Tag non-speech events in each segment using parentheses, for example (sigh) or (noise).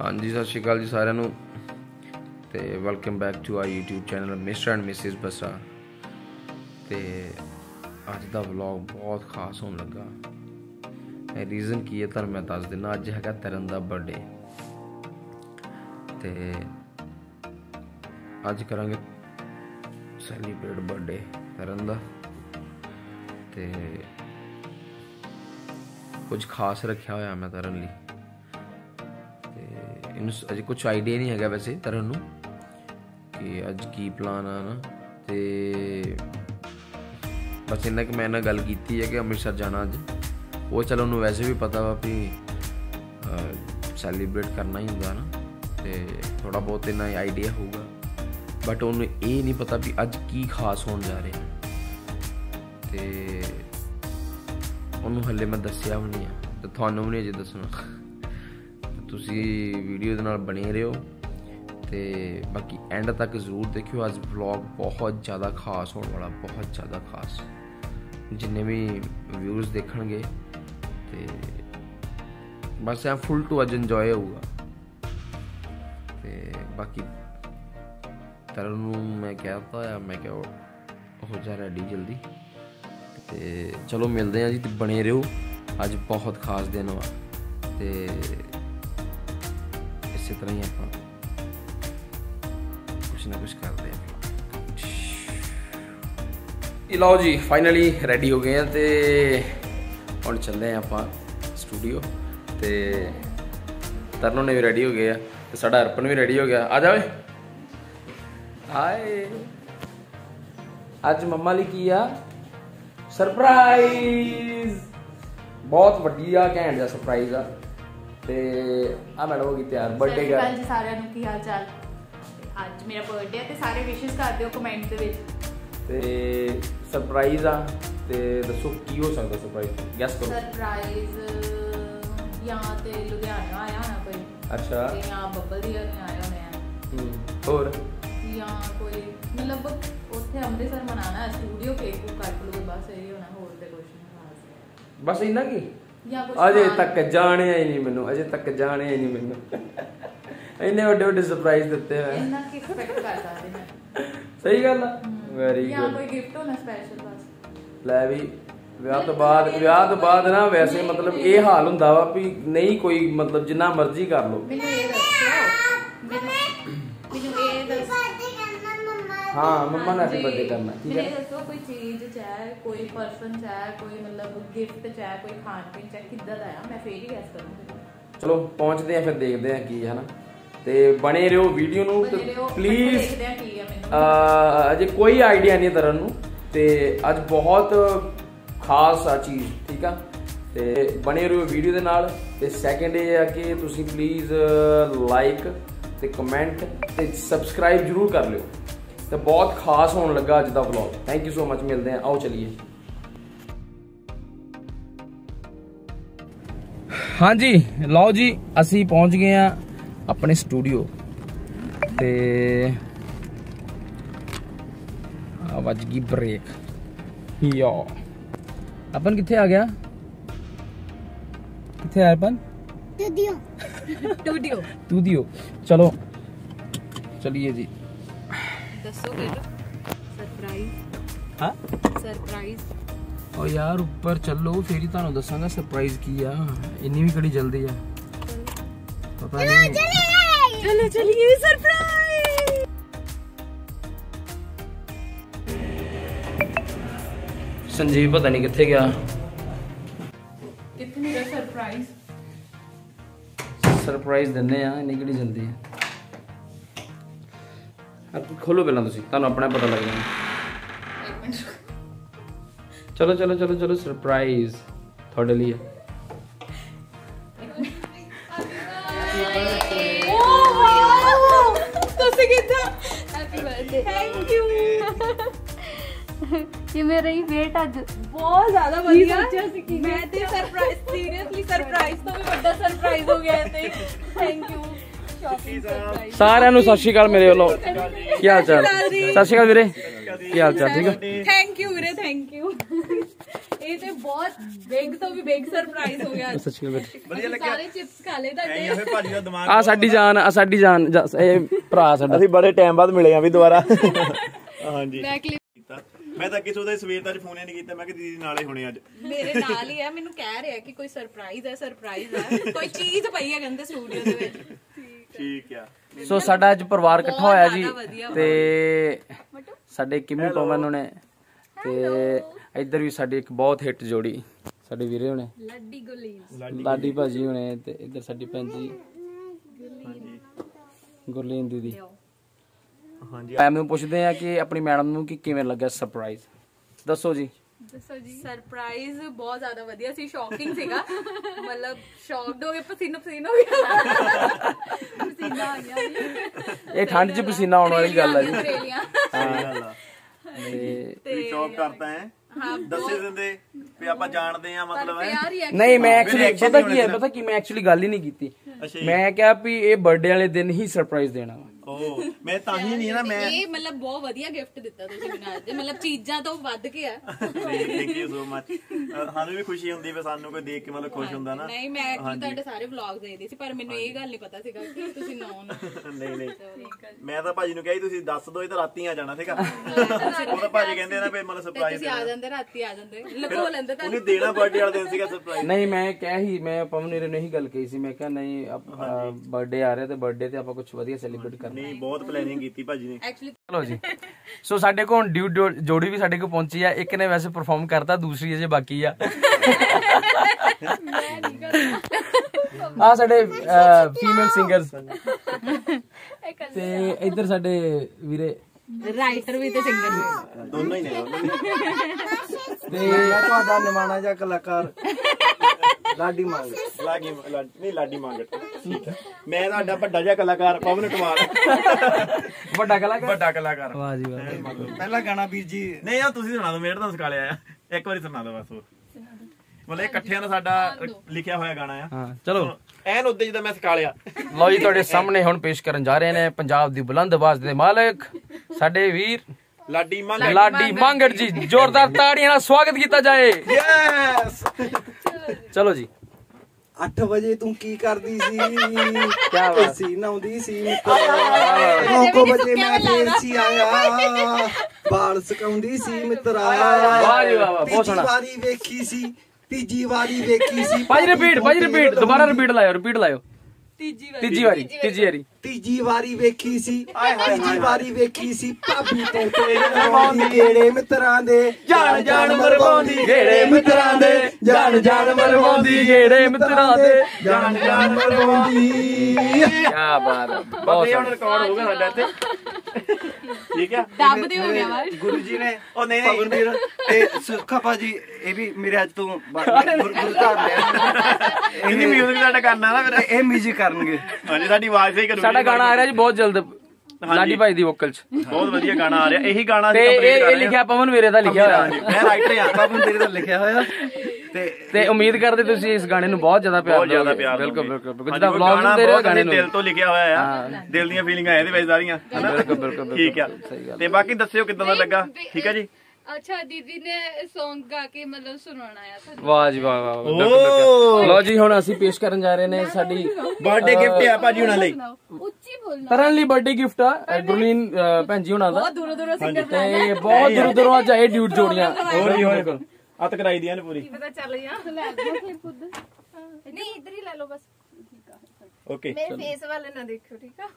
ਹਾਂਜੀ, ਸਤਿ ਸ਼੍ਰੀ ਅਕਾਲ ਜੀ ਸਾਰਿਆਂ ਨੂੰ। ਤੇ welcome back to our YouTube channel mister and missus Basra. ਤੇ ਅੱਜ ਦਾ ਵਲੌਗ ਬਹੁਤ ਖਾਸ ਹੋਣ ਲੱਗਾ। ਇਹ ਰੀਜ਼ਨ ਕੀ ਹੈ ਤੁਹਾਨੂੰ ਮੈਂ ਦੱਸ ਦਿੰਦਾ ਅੱਜ ਹੈਗਾ ਤਰਨ ਦਾ ਬਰਥਡੇ ਤੇ ਅੱਜ ਕਰਾਂਗੇ ਸੈਲੀਬ੍ਰੇਟ ਬਰਥਡੇ ਤਰਨ ਦਾ। ਤੇ ਕੁਝ ਖਾਸ ਰੱਖਿਆ ਹੋਇਆ ਮੈਂ ਤਰਨ ਲਈ। ਇਹਨੂੰ ਅਜੇ ਕੁਝ ਆਈਡੀਆ ਨਹੀਂ ਹੈਗਾ ਵੈਸੇ ਤਰਨ ਨੂੰ ਕਿ ਅੱਜ ਕੀ ਪਲਾਨ ਆ ਨਾ। ਤੇ ਬਸ ਇਹਨਾਂ ਕਿ ਮੈਂ ਨਾਲ ਗੱਲ ਕੀਤੀ ਹੈ ਕਿ ਅੰਮ੍ਰਿਤਸਰ ਜਾਣਾ ਅੱਜ। ਉਹ ਚਲੋ ਉਹਨੂੰ ਵੈਸੇ ਵੀ ਪਤਾ ਵਾ ਵੀ ਸੈਲੀਬ੍ਰੇਟ ਕਰਨਾ ਹੀ ਹੁੰਦਾ ਨਾ। ਤੇ ਥੋੜਾ ਬਹੁਤ ਇਹਨਾਂ ਆਈਡੀਆ ਹੋਊਗਾ। ਬਟ ਉਹਨੂੰ ਇਹ ਨਹੀਂ ਪਤਾ ਵੀ ਅੱਜ ਕੀ ਖਾਸ ਹੋਣ ਜਾ ਰਿਹਾ। ਤੇ ਉਹਨੂੰ ਹੱਲੇ ਮੈਂ ਦੱਸਿਆ ਵੀ ਨਹੀਂ ਆ। ਤੇ ਤੁਹਾਨੂੰ ਵੀ ਨਹੀਂ ਅਜੇ ਦੱਸਣਾ। ਤੁਸੀਂ ਵੀਡੀਓ ਦੇ ਨਾਲ ਬਣੇ ਰਹੋ ਤੇ ਬਾਕੀ ਐਂਡ ਤੱਕ ਜ਼ਰੂਰ ਦੇਖਿਓ। ਅੱਜ ਵਲੌਗ ਬਹੁਤ ਜ਼ਿਆਦਾ ਖਾਸ ਹੋਣ ਵਾਲਾ, ਬਹੁਤ ਜ਼ਿਆਦਾ ਖਾਸ। ਜਿੰਨੇ ਵੀ ਵਿਊਜ਼ ਦੇਖਣਗੇ ਤੇ ਬਸ ਐ ਫੁੱਲ ਟੂ ਅੱਜ ਇੰਜੋਏ ਹੋਊਗਾ। ਤੇ ਬਾਕੀ ਤਰਨ ਨੂੰ ਮੈਂ ਕਹਿਤਾ ਆ, ਮੈਂ ਕਿਹਾ ਹੋ ਜਾ ਰੈਡੀ ਜਲਦੀ। ਤੇ ਚਲੋ ਮਿਲਦੇ ਆ ਜੀ ਤੇ ਬਣੇ ਰਹੋ। ਅੱਜ ਬਹੁਤ ਖਾਸ ਦਿਨ ਵਾ। ਤੇ ਇਸੇ ਤਰ੍ਹਾਂ ਹੀ ਆਪਾਂ ਕੁਛ ਨਾ ਕੁਛ ਕਰਦੇ ਆ ਇਹ ਲਓ ਜੀ ਫਾਈਨਲੀ ਰੈਡੀ ਹੋ ਗਏ ਆ ਤੇ ਹੁਣ ਚੱਲਦੇ ਆ ਆਪਾਂ ਸਟੂਡੀਓ ਤੇ ਤਰਨੋਂ ਨੇ ਵੀ ਰੈਡੀ ਹੋ ਗਏ ਆ ਤੇ ਸਾਡਾ ਅਰਪਨ ਵੀ ਰੈਡੀ ਹੋ ਗਿਆ ਆ ਜਾ ਓਏ ਹਾਏ ਅੱਜ ਮੰਮਾ ਲਈ ਕੀ ਆ ਸਰਪ੍ਰਾਈਜ਼ ਬਹੁਤ ਵੱਡੀ ਆ ਘੈਂਟ ਦਾ ਸਰਪ੍ਰਾਈਜ਼ ਆ ਤੇ ਆ ਮੈਡਮ ਹੋ ਗਈ ਤਿਆਰ ਬਰਥਡੇ ਸਤਿ ਸ਼੍ਰੀ ਕਰ ਅਕਾਲ ਜੀ ਸਾਰਿਆਂ ਨੂੰ ਕੀ ਹਾਲ ਚਾਲ? ਅੱਜ ਮੇਰਾ ਬਰਥਡੇ ਹੈ ਤੇ ਸਾਰੇ ਵਿਸ਼ੇਸ ਕਰ ਦਿਓ ਕਮੈਂਟ ਦੇ ਵਿੱਚ। ਤੇ ਸਰਪ੍ਰਾਈਜ਼ ਆ ਤੇ ਦੱਸੋ ਕੀ ਹੋ ਸਕਦਾ ਸਰਪ੍ਰਾਈਜ਼ ਗੈਸ ਕਰੋ। ਸਰਪ੍ਰਾਈਜ਼ ਜਾਂ ਤੇ ਲੁਧਿਆਣਾ ਆਇਆ ਹੋਣਾ ਕੋਈ? ਅੱਛਾ। ਤੇ ਜਾਂ ਬੱਬਲ ਦੀ ਆਏ ਹੋਣੇ ਹੂੰ, ਹੋਰ? ਜਾਂ ਕੋਈ ਮਤਲਬ ਉੱਥੇ ਅੰਮ੍ਰਿਤਸਰ ਮਨਾਣਾ ਸਟੂਡੀਓ ਕੇਕ ਕੂਕ ਕੱਟ ਲਓ ਬਸ ਇਹ ਹੋਣਾ ਹੋਰ ਤੇ ਕੁਝ ਨਹੀਂ ਬਸ ਇੰਨਾ ਕੀ? ਜਾਂ ਕੁਝ ਅਜੇ ਤੱਕ ਜਾਣਿਆ ਹੀ ਨਹੀਂ ਮੈਨੂੰ ਅਜੇ ਤੱਕ ਜਾਣਿਆ ਹੀ ਨਹੀਂ ਮੈਨੂੰ। ਇੰਨੇ ਵੱਡੇ ਵੱਡੇ ਸਰਪ੍ਰਾਈਜ਼ ਦਿੱਤੇ ਹੋਏ। ਇੰਨਾ ਕੀ ਐਕਸਪੈਕਟ ਕਰ ਸਕਦੇ ਮੈਂ ਸਹੀ ਗੱਲ ਆ। ਵੈਰੀ ਜਾਂ ਗੁੱਡ ਕੋਈ ਗਿਫਟ ਹੋਣਾ ਸਪੈਸ਼ਲ ਬਸ? ਲੈ ਵੀ ਵਿਆਹ ਤੋਂ ਬਾਅਦ ਵਿਆਹ ਤੋਂ ਬਾਅਦ ਨਾ ਵੈਸੇ ਮਤਲਬ ਇਹ ਹਾਲ ਹੁੰਦਾ ਵਾ ਵੀ ਨਹੀਂ ਕੋਈ ਮਤਲਬ ਜਿੰਨਾ ਮਰਜ਼ੀ ਕਰ ਲਓ। ਮੈਨੂੰ ਇਹ ਦੱਸੋ ਮੈਨੂੰ ਮੈਨੂੰ ਇਹ ਦੱਸੋ ਹਾਂ ਮੰਮਾ ਨੇ ਹੈਪੀ। ਬਰਥਡੇ ਕਰਨਾ ਠੀਕ ਮੈਨੂੰ ਹੈ ਇਹ ਦੱਸੋ ਕੋਈ ਚੀਜ਼ ਚ ਹੈ ਕੋਈ ਪਰਸਨ ਚ ਹੈ ਕੋਈ ਮਤਲਬ ਗਿਫਟ ਚ ਹੈ ਕੋਈ ਖਾਣ ਪੀਣ ਚ ਹੈ ਕਿੱਦਾਂ ਦਾ ਆ? ਮੈਂ ਫੇਰ ਹੀ ਗੈਸ ਕਰੂੰਗੀ। ਚਲੋ ਪਹੁੰਚਦੇ ਆ ਫਿਰ ਦੇਖਦੇ ਆ ਕੀ ਹੈ ਨਾ ਤੇ ਬਣੇ ਰਹੋ ਵੀਡੀਓ ਨੂੰ ਪਲੀਜ਼ ਮੈਨੂੰ। ਅਜੇ ਕੋਈ ਆਈਡੀਆ ਨਹੀਂ ਤਰਨ ਨੂੰ ਤੇ ਅੱਜ ਬਹੁਤ ਖਾਸ ਆ ਚੀਜ਼ ਠੀਕ ਆ? ਤੇ ਬਣੇ ਰਹੋ ਵੀਡੀਓ ਦੇ ਨਾਲ ਤੇ ਸੈਕੰਡ ਇਹ ਆ ਕਿ ਤੁਸੀਂ ਪਲੀਜ਼ ਲਾਈਕ ਤੇ ਕਮੈਂਟ ਤੇ ਸਬਸਕ੍ਰਾਈਬ ਜਰੂਰ ਕਰ ਲਿਓ। ਤੇ ਬਹੁਤ ਖਾਸ ਹੋਣ ਲੱਗਾ ਅੱਜ ਦਾ vlog thank you so much ਮਿਲਦੇ ਆ ਆਓ ਚਲਿਏ ਹਾਂਜੀ ਲਓ ਜੀ ਅਸੀਂ ਪਹੁੰਚ ਗਏ ਆ ਆਪਣੇ ਸਟੂਡੀਓ ਤੇ ਆ ਵੱਜ ਗਈ ਬ੍ਰੇਕ ਯਾ ਆਪਨ ਕਿੱਥੇ ਆ ਗਿਆ ਕਿੱਥੇ ਆ ਆਪਨ ਸਟੂਡੀਓ ਤੂੰ ਦਿਓ ਚਲੋ ਚਲਿਏ ਜੀ ਦੱਸੋ ਫਿਰ ਸਰਪ੍ਰਾਈਜ਼ ਹਾਂ? ਸਰਪ੍ਰਾਈਜ਼ ਓ ਯਾਰ ਉੱਪਰ ਚੱਲੋ ਫੇਰ ਹੀ ਤੁਹਾਨੂੰ ਦੱਸਾਂਗਾ ਸਰਪ੍ਰਾਈਜ਼ ਕੀ ਆ। ਇੰਨੀ ਵੀ ਕਿਹੜੀ ਜਲਦੀ ਆ। ਪਤਾ ਨਹੀਂ। ਚਲੋ ਚਲਿਏ! ਸਰਪ੍ਰਾਈਜ਼ ਸੰਜੀਵ ਪਤਾ ਨਹੀਂ ਕਿੱਥੇ ਗਿਆ। ਕਿੱਥੇ ਮੇਰਾ ਸਰਪ੍ਰਾਈਜ਼ ਸਰਪ੍ਰਾਈਜ਼ ਦਿੰਦੇ ਆ ਇੰਨੀ ਕਿਹੜੀ ਜਲਦੀ ਆ। ਆਪ ਖੋਲੋ ਪਹਿਲਾਂ ਤੁਸੀਂ ਤੁਹਾਨੂੰ ਆਪਣਾ ਪਤਾ ਲੱਗ ਜਾਣਾ ਇੱਕ ਮਿੰਟ ਚਲੋ ਚਲੋ ਚਲੋ ਚਲੋ ਸਰਪ੍ਰਾਈਜ਼ ਤੁਹਾਡੇ ਲਈ ਆ। ਓ ਵਾਓ ਤੁਸੀਂ ਕਿੱਦਾਂ ਹੈਪੀ ਬਰਥਡੇ ਥੈਂਕ ਯੂ ਇਹ ਮੇਰਾ ਹੀ ਵੇਟ ਅੱਜ ਬਹੁਤ ਜ਼ਿਆਦਾ ਵਧੀਆ ਮੈਂ ਤੇ ਸਰਪ੍ਰਾਈਜ਼ ਸੀਰੀਅਸਲੀ ਸਰਪ੍ਰਾਈਜ਼ ਤੋਂ ਵੀ ਵੱਡਾ ਸਰਪ੍ਰਾਈਜ਼ ਹੋ ਗਿਆ ਤੇ ਥੈਂਕ ਯੂ ਸ਼ਾਪਿੰਗ ਸਰਪ੍ਰਾਈਜ਼ ਸਾਰਿਆਂ ਨੂੰ ਸਤਿ ਸ਼੍ਰੀ ਅਕਾਲ ਮੇਰੇ ਵੱਲੋਂ। ਕੀ ਹਾਲ ਚਾਲ? ਸਤਿ ਸ਼੍ਰੀ ਅਕਾਲ ਵੀਰੇ। ਕੀ ਹਾਲ ਚਾਲ? ਠੀਕ ਆ ਥੈਂਕ ਯੂ ਵੀਰੇ ਥੈਂਕ ਯੂ ਇਹ ਤੇ ਬਹੁਤ ਬਿਗ ਤੋਂ ਵੀ ਬਿਗ ਸਰਪ੍ਰਾਈਜ਼ ਹੋ ਗਿਆ। ਅੱਜ। ਸੱਚੀ ਗੱਲ ਵਧੀਆ ਲੱਗਿਆ। ਸਾਰੇ ਚਿਪਸ ਖਾ ਲਏ ਤੁਹਾਡੇ। ਆ ਫਿਰ ਭਾਜੀ ਦਾ ਦਿਮਾਗ ਆ ਸਾਡੀ ਜਾਨ ਆ ਸਾਡੀ ਜਾਨ ਇਹ ਭਰਾ ਸਾਡਾ। ਅਸੀਂ ਬੜੇ ਟਾਈਮ ਬਾਅਦ ਮਿਲੇ ਆ ਵੀ ਦੁਬਾਰਾ। ਹਾਂਜੀ। ਮੈਂ ਕਲਿੱਪ ਕੀਤਾ। ਮੈਂ ਤਾਂ ਕਿਸੇ ਉਹਦੇ ਸਵੇਰ ਤੱਕ ਫੋਨ ਹੀ ਨਹੀਂ ਕੀਤਾ। ਮੈਂ ਕਿ ਦੀਦੀ ਨਾਲੇ ਹੋਣੇ ਅੱਜ। ਮੇਰੇ ਨਾਲ ਹੀ ਹੈ ਮੈਨੂੰ ਕਹਿ ਰਿਹਾ ਕਿ ਕੋਈ ਸਰਪ੍ਰਾਈਜ਼ ਹੈ ਸਰਪ੍ਰਾਈਜ਼ ਹੈ। ਕੋਈ ਚੀਜ਼ ਪਈ ਹੈ ਕਹਿੰਦੇ ਸਟੂਡੀਓ ਦੇ ਵਿੱਚ। ਠੀਕ ਆ। ਸੋ ਸਾਡਾ ਅੱਜ ਪਰਿਵਾਰ ਇਕੱਠਾ ਹੋਇਆ ਜੀ ਤੇ ਸਾਡੇ ਕਿਮੀ ਪਵਨ ਨੇ ਤੇ ਇੱਧਰ ਵੀ ਸਾਡੀ ਇੱਕ ਬਹੁਤ ਹਿੱਟ ਜੋੜੀ ਸਾਡੇ ਵੀਰੇ ਹੋਣੇ। ਲੱਡੀ ਗੁਲੀਨ। ਲਾਡੀ ਭਾਜੀ ਹੋਣੇ ਤੇ ਇੱਧਰ ਸਾਡੀ ਭੈਣ ਜੀ। ਗੁਰਲੀਨ ਦੀਦੀ। ਹਾਂਜੀ। ਮੈਮ ਨੂੰ ਪੁੱਛਦੇ ਆ ਕਿ ਆਪਣੀ ਮੈਡਮ ਨੂੰ ਕਿ ਕਿਵੇਂ ਲੱਗਾ ਸਰਪ੍ਰਾਈਜ਼ ਦੱਸੋ ਜੀ। ਦੱਸੋ ਜੀ। ਸਰਪ੍ਰਾਈਜ਼ ਬਹੁਤ ਜ਼ਿਆਦਾ ਵਧੀਆ ਸੀ ਸ਼ੌਕਿੰਗ ਸੀਗਾ। ਮਤਲਬ ਸ਼ੌਕਡ ਹੋ ਗਏ ਪਸੀਨੋ ਪਸੀਨੋ ਹੋ ਗਿਆ ਪਸੀਨਾ ਆ ਗਿਆ ਜੀ। ਇਹ ਠੰਡ 'ਚ ਪਸੀਨਾ ਆਉਣ ਵਾਲੀ ਗੱਲ ਆ ਜੀ। ਤੇ ਸ਼ੌਕ ਕਰਤਾ ਹੈ? ਹਾਂ ਦੱਸੇ ਦਿੰਦੇ ਵੀ ਆਪਾਂ ਜਾਣਦੇ ਆ ਮਤਲਬ ਹੈ? ਨਹੀਂ ਮੈਂ ਐਕਚੁਅਲੀ ਪਤਾ ਕੀ ਹੈ ਪਤਾ ਕੀ ਮੈਂ ਐਕਚੁਅਲੀ ਗੱਲ ਹੀ ਨਹੀਂ ਕੀਤੀ। ਮੈਂ ਕਿਹਾ ਵੀ ਇਹ ਬਰਥਡੇ ਵਾਲੇ ਦਿਨ ਹੀ ਸਰਪ੍ਰਾਈਜ਼ ਦੇਣਾ ਵਾ। ਮੈਂ ਤਾਂ ਹੀ ਨਹੀਂ ਨਾ ਮੈਂ ਇਹ ਮਤਲਬ ਬਹੁਤ ਵਧੀਆ ਗਿਫਟ ਦਿੱਤਾ ਤੁਸੀਂ ਮੈਨੂੰ ਅੱਜ ਮਤਲਬ ਚੀਜ਼ਾਂ ਤੋਂ ਵੱਧ ਕੇ ਆ। ਥੈਂਕ ਯੂ ਸੋ ਮਚ ਸਾਨੂੰ ਵੀ ਖੁਸ਼ੀ ਹੁੰਦੀ ਵੀ ਸਾਨੂੰ ਕੋਈ ਦੇਖ ਕੇ ਮਤਲਬ ਖੁਸ਼ ਹੁੰਦਾ ਨਾ। ਨਹੀਂ ਮੈਂ actually ਤੁਹਾਡੇ ਸਾਰੇ ਵਲੌਗ ਦੇਖਦੀ ਸੀ ਪਰ ਮੈਨੂੰ ਇਹ ਗੱਲ ਨਹੀਂ ਪਤਾ ਸੀਗਾ ਕਿ ਤੁਸੀਂ ਨੌਨ (laughs) ਨਹੀਂ ਨਹੀਂ। ਮੈਂ ਤਾਂ ਭਾਜੀ ਨੂੰ ਕਿਹਾ ਤੁਸੀਂ ਦੱਸ ਦਿਓ ਇਹ ਤਾਂ ਰਾਤੀ ਆ ਜਾਣਾ ਸੀਗਾ ਉਹ ਤਾਂ ਭਾਜੀ ਕਹਿੰਦੇ ਨਾ ਵੀ ਮਤਲਬ ਸਰਪ੍ਰਾਈਜ਼ ਤੁਸੀਂ ਆ ਜਾਂਦੇ ਰਾਤੀ ਆ ਜਾਂਦੇ। ਲਕੋ ਲੈਂਦੇ ਉਹਨੇ ਤੁਹਾਨੂੰ ਦੇਣਾ ਬਰਥਡੇ ਵਾਲੇ ਦਿਨ ਸੀਗਾ ਸਰਪ੍ਰਾਈਜ਼ ਨਹੀਂ ਮੈਂ ਕਿਹਾ ਹੀ ਮੈਂ ਪਵਨ ਨੂੰ ਇਹੀ ਗੱਲ ਕਹੀ ਸੀ ਮੈਂ ਕਿਹਾ ਨਹੀਂ ਬਰਥਡੇ ਆ ਰਿਹਾ ਤੇ ਬਰਥਡੇ ਤੇ ਆਪਾਂ ਕੁਝ ਵਧੀਆ ਸੈਲੀਬ੍ਰੇਟ ਕਰਨਾ। ਨਹੀਂ ਬਹੁਤ ਪਲੈਨਿੰਗ ਕੀਤੀ ਭਾਜੀ ਨੇ। ਐਕਚੁਅਲੀ ਚਲੋ ਜੀ। ਸੋ ਸਾਡੇ ਕੋਲ ਡਿਊ ਜੋੜੀ ਵੀ ਸਾਡੇ ਕੋਲ ਪਹੁੰਚੀ ਆ। ਇੱਕ ਨੇ ਵੈਸੇ ਪਰਫਾਰਮ ਕਰਤਾ ਦੂਸਰੀ ਅਜੇ ਬਾਕੀ ਆ। ਆ ਸਾਡੇ ਫੀਮੇਲ ਸਿੰਗਰਸ ਤੇ ਇੱਧਰ ਸਾਡੇ ਵੀਰੇ। ਰਾਈਟਰ ਵੀ ਤੇ ਸਿੰਗਰ ਵੀ। ਦੋਨੋਂ ਹੀ ਨੇ। ਤੇ ਤੁਹਾਡਾ ਨਿਮਾਣਾ ਜਾਂ ਕਲਾਕਾਰ। ਲਾਡੀ ਮੰਗ। ਲਾਗੀ ਨਹੀਂ ਲਾਡੀ ਮੰਗਟ ਠੀਕ ਹੈ। ਮੈਂ ਤੁਹਾਡਾ ਵੱਡਾ ਜਿਹਾ ਕਲਾਕਾਰ ਪਵਨ ਕੁਮਾਰ। ਵੱਡਾ ਕਲਾਕਾਰ? ਵੱਡਾ ਕਲਾਕਾਰ। ਵਾਹ ਜੀ ਵਾਹ। ਪਹਿਲਾ ਗਾਣਾ ਵੀਰ ਜੀ। ਨਹੀਂ ਆ ਤੁਸੀਂ ਸੁਣਾ ਦਿਓ ਮੇੜ ਤਾਂ ਲਿਆ ਆ। ਇੱਕ ਵਾਰੀ ਸੁਣਾ ਦਿਓ ਬਸ ਹੋਰ। ਮਤਲਬ ਇਹ ਇਕੱਠਿਆਂ ਦਾ ਸਾਡਾ ਲਿਖਿਆ ਹੋਇਆ ਗਾਣਾ ਆ। ਹਾਂ ਚਲੋ। ਐਨ ਉਦੋਂ ਜਿੱਦਾਂ ਮੈਂ ਸਿਖਾ ਲਿਆ। ਲਓ ਜੀ ਤੁਹਾਡੇ ਸਾਹਮਣੇ ਹੁਣ ਪੇਸ਼ ਕਰਨ ਜਾ ਰਹੇ ਨੇ ਪੰਜਾਬ ਦੀ ਬੁਲੰਦ ਆਵਾਜ਼ ਦੇ ਮਾਲਕ ਸਾਡੇ ਵੀਰ ਲਾਡੀ ਮੰਗ। ਲਾਡੀ ਮੰਗੜ ਜੀ ਜ਼ੋਰਦਾਰ ਤਾੜੀਆਂ ਨਾਲ ਸਵਾਗਤ ਕੀਤਾ ਜਾਏ। ਯੈਸ ਚਲੋ ਜੀ। 8 ਵਜੇ ਤੂੰ ਕੀ ਕਰਦੀ ਸੀ? ਕਿਆ ਬਾਤ। ਸੀ ਨਾਉਂਦੀ ਸੀ 9 ਵਜੇ ਮੈਂ ਫੇਰ ਸੀ ਆਇਆ। ਬਾਲ ਸਕਾਉਂਦੀ ਸੀ ਮਿੱਤਰਾ। ਵਾਹ ਜੀ ਵਾਹ ਵਾਹ, ਬਹੁਤ ਤੀਜੀ ਸੋਹਣਾ। ਵਾਰੀ ਵੇਖੀ ਸੀ ਤੀਜੀ ਵਾਰੀ ਵੇਖੀ ਸੀ। ਭਾਜੀ ਰਿਪੀਟ ਭਾਜੀ ਰਿਪੀਟ ਦੁਬਾਰਾ ਰਿਪੀਟ ਲਾਇਓ ਰਿਪੀਟ ਲਾਇਓ। ਤੀਜੀ ਵਾਰ। ਤੀਜੀ ਵਾਰੀ ਤੀਜੀ ਵਾਰੀ। ਤੀਜੀ ਵਾਰੀ। ਵੇਖੀ ਸੀ ਤੀਜੀ ਵਾਰੀ ਵੇਖੀ ਸੀ ਭਾਬੀ ਤੋਂ ਤੇਰੇ (laughs) ਗੇੜੇ ਮਿੱਤਰਾਂ ਦੇ। ਜਾਣ ਜਾਣ ਮਰਵਾਉਂਦੀ ਗੇੜੇ ਮਿੱਤਰਾਂ ਦੇ। ਜਾਣ ਜਾਣ ਮਰਵਾਉਂਦੀ ਗੇੜੇ ਮਿੱਤਰਾਂ ਦੇ। ਜਾਨ ਜਾਨ ਮਰਵਾਉਂਦੀ। ਕੀ ਬਾਤ ਹੈ ਬਹੁਤ ਇਹ ਹੁਣ ਰਿਕਾਰਡ ਹੋ ਗਿਆ ਸਾਡਾ ਇੱਥੇ। ਠੀਕ ਆ ਦੱਬਦੇ ਹੋ ਗਿਆ ਵਾ। ਗੁਰੂ ਜੀ ਨੇ ਉਹ ਨਹੀਂ ਨਹੀਂ ਪਵਨਵੀਰ ਤੇ ਸੁੱਖਾ ਭਾਜੀ ਇਹ ਵੀ ਮੇਰੇ ਅੱਜ ਤੋਂ ਬਾਅਦ ਗੁਰੂ ਗੁਰੂ ਘਰ ਲਿਆ ਇਹਦੀ ਮਿਊਜ਼ਿਕ ਸਾਡਾ ਕਰਨਾ ਨਾ ਫਿਰ। ਇਹ ਮਿਊਜ਼ਿਕ ਕਰਨਗੇ। ਹਾਂਜੀ ਸਾਡੀ ਆਵਾਜ਼ ਸਹੀ ਕਰੂਗੀ। ਸਾਡਾ ਗਾਣਾ ਆ ਰਿਹਾ ਜੀ ਬਹੁਤ ਜਲਦ। ਲਾਡੀ ਭਾਈ ਦੀ ਵੋਕਲ ਚ। ਬਹੁਤ ਵਧੀਆ ਗਾਣਾ ਆ ਰਿਹਾ। ਇਹੀ ਗਾਣਾ ਤੇ ਅਸੀਂ ਕੰਪਲੀਟ ਕਰ ਇਹ ਰਹੇ ਹਾਂ। ਲਿਖਿਆ ਪਵਨ ਵੀਰੇ ਦਾ ਲਿਖਿਆ ਹੋਇਆ। ਮੈਂ ਰਾਈਟਰ ਆ ਬਾਬੂ ਤੇਰੇ ਦਾ ਲਿਖਿਆ ਹੋਇਆ। ਤੇ ਤੇ ਉਮੀਦ ਕਰਦੇ ਤੁਸੀਂ ਇਸ ਗਾਣੇ ਨੂੰ ਬਹੁਤ ਜ਼ਿਆਦਾ ਪਿਆਰ ਬਹੁਤ ਜ਼ਿਆਦਾ ਦਿਓਗੇ। ਪਿਆਰ ਬਿਲਕੁਲ। ਬਿਲਕੁਲ ਬਿਲਕੁਲ। ਹਾਂਜੀ, ਜਿੱਦਾਂ ਵਲੌਗ ਗਾਣਾ ਦੇ ਰਹੇ ਹੋ ਬਹੁਤ ਗਾਣੇ ਨੂੰ। ਦਿਲ ਤੋਂ ਲਿਖਿਆ ਹੋਇਆ ਆ। ਦਿਲ ਦੀਆਂ ਫੀਲਿੰਗਾਂ ਇਹਦੇ ਵਿੱਚ ਸਾਰੀਆਂ। ਹਨਾ? ਬਿਲਕੁਲ ਬਿਲਕੁਲ ਠੀਕ ਆ। ਸਹੀ ਗੱਲ ਤੇ ਬਾਕੀ ਦੱਸਿਓ ਕਿਦਾਂ ਦਾ ਲੱਗਾ? ਠੀਕ ਆ ਜੀ? ਅੱਛਾ ਦੀਦੀ ਨੇ Song ਗਾ ਕੇ ਮਤਲਬ ਸੁਣਾਉਣਾ ਆ ਤੁਹਾਨੂੰ। ਵਾਹ ਜੀ ਵਾਹ ਵਾਹ। ਲਓ ਜੀ ਹੁਣ ਅਸੀਂ ਪੇਸ਼ ਕਰਨ ਜਾ ਰਹੇ ਨੇ ਸਾਡੀ ਬਰਥਡੇ ਗਿਫਟ ਆ ਭਾਜੀ ਹੁਣਾਂ ਲਈ। ਉੱਚੀ ਬੋਲਣਾ। ਤਰਨ ਲਈ ਬਰਥਡੇ ਗਿਫਟ ਆ ਅ, ਗੁਰਲੀਨ ਅ, ਭੈਣ ਜੀ ਹੁਣਾਂ ਦਾ। ਬਹੁਤ ਦੂਰੋਂ ਦੂਰੋਂ ਸਿੰਗਰ ਤੇ ਬਹੁਤ ਦੂਰ ਦੂਰੋਂ ਅੱਜ ਆਏ ਡਿਊਟ ਜੋੜੀਆਂ। ਹੋਰ ਜੀ ਹੋਰ। ਹੱਥ ਕਰਾਈ ਦੀਆਂ ਨੇ ਪੂਰੀ। ਪਤਾ ਚੱਲ ਗਿਆ। ਨਹੀਂ ਇਧਰ ਹੀ ਲੈ ਲਓ ਬਸ। ਓਕੇ ਮੇਰੇ ਫੇਸ ਵੱਲ ਨਾ ਦੇਖਿਓ ਠੀਕ ਆ?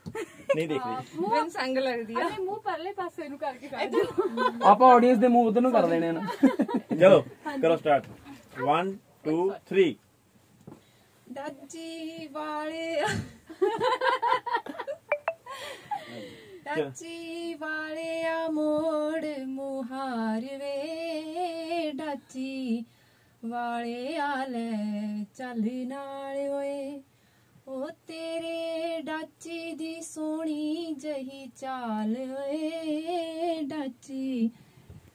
ਨਹੀਂ ਦੇਖ ਰਹੀ। ਮੈਨੂੰ ਸੰਗ ਲੱਗਦੀ ਆ। ਅਰੇ ਮੂੰਹ ਪਰਲੇ ਪਾਸੇ ਨੂੰ ਕਰਕੇ ਕਰ ਦਿਓ। ਆਪਾਂ ਆਡੀਅנס ਦੇ ਮੂੰਹ ਉਧਰ ਨੂੰ ਕਰ ਦੇਣੇ ਨਾ। (laughs) ਚਲੋ ਕਰੋ ਸਟਾਰਟ 1 2 3 ਡੱਜੀ ਵਾਲੇ। ਡੱਜੀ ਵਾਲਿਆ ਮੋੜ ਮੁਹਾਰ ਵੇ। ਡੱਜੀ ਵਾਲਿਆ ਲੈ ਚੱਲ ਨਾਲ ਓਏ। ਉਹ ਤੇਰੇ ਡਾਚੀ ਦੀ ਸੋਹਣੀ ਜਹੀ ਚਾਲ ਓਏ ਡਾਚੀ।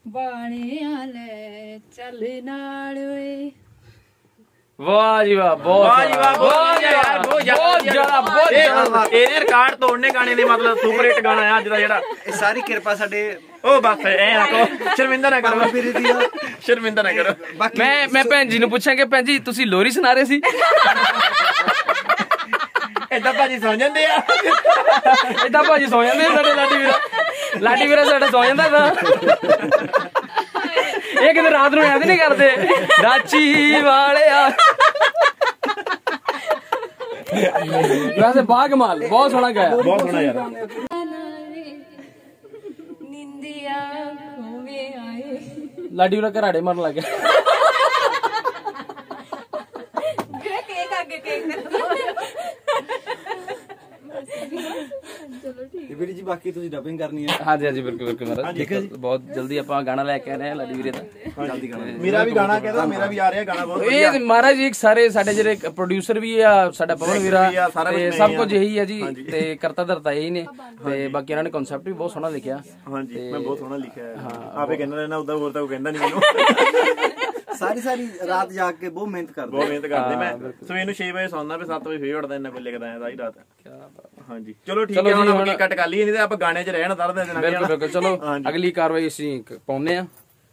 ਵਾਲਿਆ ਲੈ ਚੱਲ ਨਾਲ ਓਏ ਵਾਹ ਜੀ ਵਾਹ ਬਹੁਤ ਵਾਹ ਜੀ ਵਾਹ ਬਹੁਤ ਜ਼ਿਆਦਾ ਬਹੁਤ ਜ਼ਿਆਦਾ ਬਹੁਤ ਜ਼ਿਆਦਾ ਬਹੁਤ ਜ਼ਿਆਦਾ। ਇਹ- ਇਹਨੇ ਰਿਕਾਰਡ ਤੋੜਨੇ ਗਾਣੇ ਦੇ ਮਤਲਬ ਸੁਪਰ ਹਿੱਟ ਗਾਣਾ ਆ ਅੱਜ ਦਾ ਜਿਹੜਾ। ਇਹ ਸਾਰੀ ਕਿਰਪਾ ਸਾਡੇ ਉਹ ਬਸ ਐ ਕਹੋ ਸ਼ਰਮਿੰਦਾ ਨਾ ਕਰੋ। ਵੀਰੇ ਦੀ ਸ਼ਰਮਿੰਦਾ ਨਾ ਕਰੋ। ਮੈਂ ਮੈਂ ਭੈਣ ਜੀ ਨੂੰ ਪੁੱਛਾਂਗੇ ਭੈਣ ਜੀ ਤੁਸੀਂ ਲੋਰੀ ਸੁਣਾ ਰਹੇ ਸੀ? ਏਦਾਂ ਭਾਜੀ ਸੌ ਜਾਂਦੇ ਆ। ਏਦਾਂ ਭਾਜੀ ਸੌ ਜਾਂਦੇ ਆ ਸਾਡੇ ਲਾਡੀ ਵੀਰਾ। ਲਾਡੀ ਵੀਰਾ ਸਾਡਾ ਸੌ ਜਾਂਦਾ ਤਾਂ। ਇਹ ਕਿਤੇ ਰਾਤ ਨੂੰ ਯਾਦ ਨਹੀਂ ਕਰਦੇ। ਰਾਚੀ ਵਾਲਿਆ। ਵੈਸੇ ਬਾ ਕਮਾਲ ਬਹੁਤ ਸੋਹਣਾ ਗਾਇਆ ਬਹੁਤ ਸੋਹਣਾ ਯਾਰ। ਨਿੰਦਿਆ ਖੋਵੇ ਆਏ। ਲਾਡੀ ਵੀਰਾ ਘਰਾੜੇ ਮਾਰਨ ਲੱਗ ਗਿਆ ਵੀਰੇ ਕੇਕ ਅੱਗੇ ਕੇਕ ਕਰੋ ਤੇ ਵੀਰੇ ਜੀ ਬਾਕੀ ਤੁਸੀਂ ਡਬਿੰਗ ਕਰਨੀ ਹੈ। ਹਾਂਜੀ ਹਾਂਜੀ ਬਿਲਕੁਲ ਬਿਲਕੁਲ ਮਹਾਰਾਜ। ਬਹੁਤ ਜਲਦੀ ਆਪਾਂ ਗਾਣਾ ਲੈ ਕੇ ਆ ਰਹੇ ਹਾਂ ਲਾਡੀ ਵੀਰੇ ਦਾ। ਜਲਦੀ ਕਰੋ ਮੇਰਾ ਵੀ ਗਾਣਾ ਕਹਿੰਦਾ ਮੇਰਾ ਵੀ ਆ ਰਿਹਾ ਗਾਣਾ ਬਹੁਤ ਇਹ ਮਹਾਰਾਜ ਜੀ ਇੱਕ ਸਾਰੇ ਸਾਡੇ ਜਿਹੜੇ ਪ੍ਰੋਡਿਊਸਰ ਵੀ ਆ ਸਾਡਾ ਪਵਨ ਵੀਰਾ ਤੇ ਸਭ। ਕੁਝ ਇਹੀ ਹੈ ਜੀ ਤੇ ਕਰਤਾ ਧਰਤਾ ਇਹੀ ਨੇ ਤੇ ਬਾਕੀ ਇਹਨਾਂ ਨੇ ਕਨਸੈਪਟ ਵੀ ਬਹੁਤ ਸੋਹਣਾ ਲਿਖਿਆ। ਹਾਂਜੀ ਮੈਂ ਬਹੁਤ ਸੋਹਣਾ ਲਿਖਿਆ ਹੈ। ਆਪੇ ਕਹਿੰਦਾ ਰਹਿਣਾ ਉਦਾਂ ਹੋਰ ਤਾਂ ਕੋਈ ਕਹਿੰਦਾ ਨਹੀਂ ਮੈਨੂੰ। (laughs) ਸਾਰੀ ਸਾਰੀ ਰਾਤ ਜਾਗ ਕੇ ਬਹੁਤ ਮਿਹਨਤ ਕਰਦੇ ਬਹੁਤ ਮਿਹਨਤ ਕਰਦੇ। ਮੈਂ ਸਵੇਰ ਨੂੰ 6 ਵਜੇ ਸੌਂਦਾ ਫਿਰ 7 ਵਜੇ ਫੇਰ ਉੱਠਦਾ ਇੰਨਾ ਕੋਈ ਲਿਖਦਾ ਐ ਸਾਰੀ ਰਾਤ। ਹਾਂਜੀ। ਚਲੋ ਠੀਕ ਹੈ ਹੁਣ ਜੀ, ਕੀ ਕੱਟ ਕਰ ਲਈਏ ਨਹੀਂ ਤਾਂ ਆਪਾਂ ਗਾਣੇ 'ਚ ਰਹਿਣ ਦਰਦ ਦੇ ਬਿਲਕੁਲ ਬਿਲਕੁਲ। ਚਲੋ। ਅਗਲੀ ਕਾਰਵਾਈ ਅਸੀਂ ਕ- ਪਾਉਂਦੇ ਆ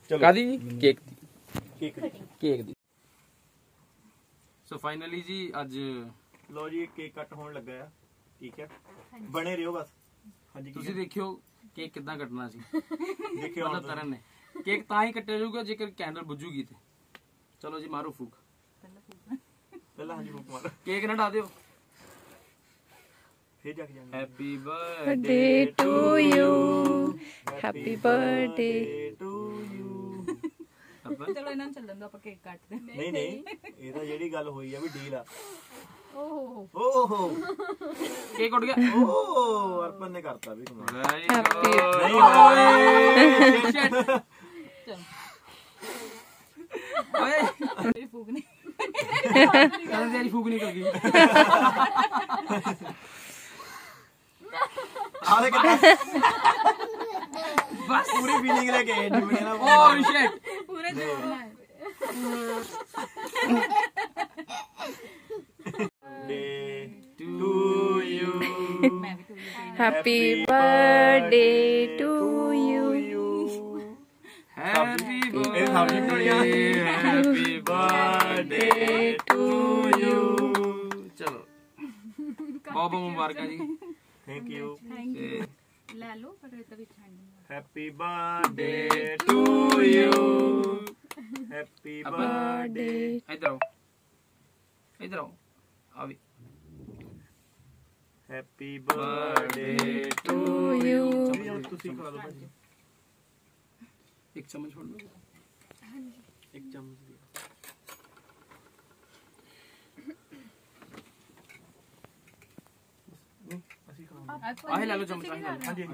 ਚਲੋ। ਕਾਦੀ ਜੀ? ਕੇਕ ਦੀ। ਕੇਕ ਦੀ। ਸੋ ਫਾਈਨਲੀ ਜੀ ਅੱਜ ਲੋ ਜੀ ਕੇਕ ਕੱਟ ਹੋਣ ਲੱਗਾ ਆ। ਠੀਕ ਹੈ। ਬਣੇ ਰਿਓ ਬਸ। ਹਾਂਜੀ ਤੁਸੀਂ ਦੇਖਿਓ ਕੇਕ ਕਿੱਦਾਂ ਕੱਟਣਾ ਸੀ। ਦੇਖਿਓ ਮਤਲਬ ਤਰਨ ਨੇ। ਕੇਕ ਤਾਂ ਹੀ ਕੱਟਿਆ ਜਾਊਗਾ ਜੇਕਰ ਕੈਂਡਲ ਬੁੱਝੂਗੀ ਤੇ। ਚਲੋ ਜੀ ਮਾਰੋ ਫੂਕ। ਪਹਿਲਾਂ ਹਾਂਜੀ ਫੂਕ ਮਾਰ। ਕੇਕ ਨਾ ਡਾ ਦਿਓ। ਫੇਰ ਜਾ ਕੇ ਜਾਣਾ। Happy birthday to you happy birthday to you ਚਲੋ ਇਹਨਾਂ ਨੂੰ ਚੱਲਣ ਦੋ ਆਪਾਂ ਕੇਕ ਕੱਟਦੇ। ਨਹੀਂ ਨਹੀਂ ਇਹ ਤਾਂ ਜਿਹੜੀ ਗੱਲ ਹੋਈ ਆ ਵੀ ਡੀਲ ਆ। ਓਹ। ਓਹੋ। ਕੇਕ ਉੱਡ ਗਿਆ। ਓ ਅਰਪਨ ਨੇ ਕਰਤਾ ਵੀ ਕਮਾਲ। ਵੈਰੀ ਗੁੱਡ ਨਹੀਂ ਹੋਏ ਓਏ ਮੇਰੀ ਫੂਕ ਨਹੀਂ ਕਹਿੰਦੇ ਤੇਰੀ ਫੂਕ ਨਿਕਲ ਗਈ ਆਲੇ ਕਿੱਦਾਂ ਬਸ ਪੂਰੀ ਫੀਲਿੰਗ ਲੈ ਕੇ ਆਏ ਜੀ ਬਣੇ ਨਾ ਓ ਸ਼ਿਟ ਪੂਰੇ ਜੋਰ ਨਾਲ day to you happy birthday to you happy ਇਹ ਸਬਜ਼ੀ ਬਣਾਉਣੀ ਆ। ਹੈਪੀ ਬਰਥਡੇ ਟੂ ਯੂ ਚਲੋ ਬਹੁਤ ਬਹੁਤ ਮੁਬਾਰਕਾਂ ਜੀ ਥੈਂਕ ਯੂ ਤੇ ਲੈ ਲਓ ਪਰ ਇਹ ਤਾਂ ਵੀ ਠੰਡ happy birthday to you happy birthday ਇੱਧਰ ਆਓ ਇੱਧਰ ਆਓ ਆ ਵੀ ਹੈਪੀ ਬਰਥਡੇ ਟੂ ਯੂ ਤੁਸੀਂ ਖਾ ਲਓ ਭਾਜੀ ਇੱਕ ਚਮਚ ਫੜ ਲਓ ਇੱਕ ਚਮਚ ਦਿਓ। ਨਹੀਂ, ਅਸੀਂ ਖਾਵਾਂਗੇ ਆਹ ਲੈ ਲਓ ਚਮਚ ਆਹ ਲੈ ਲਓ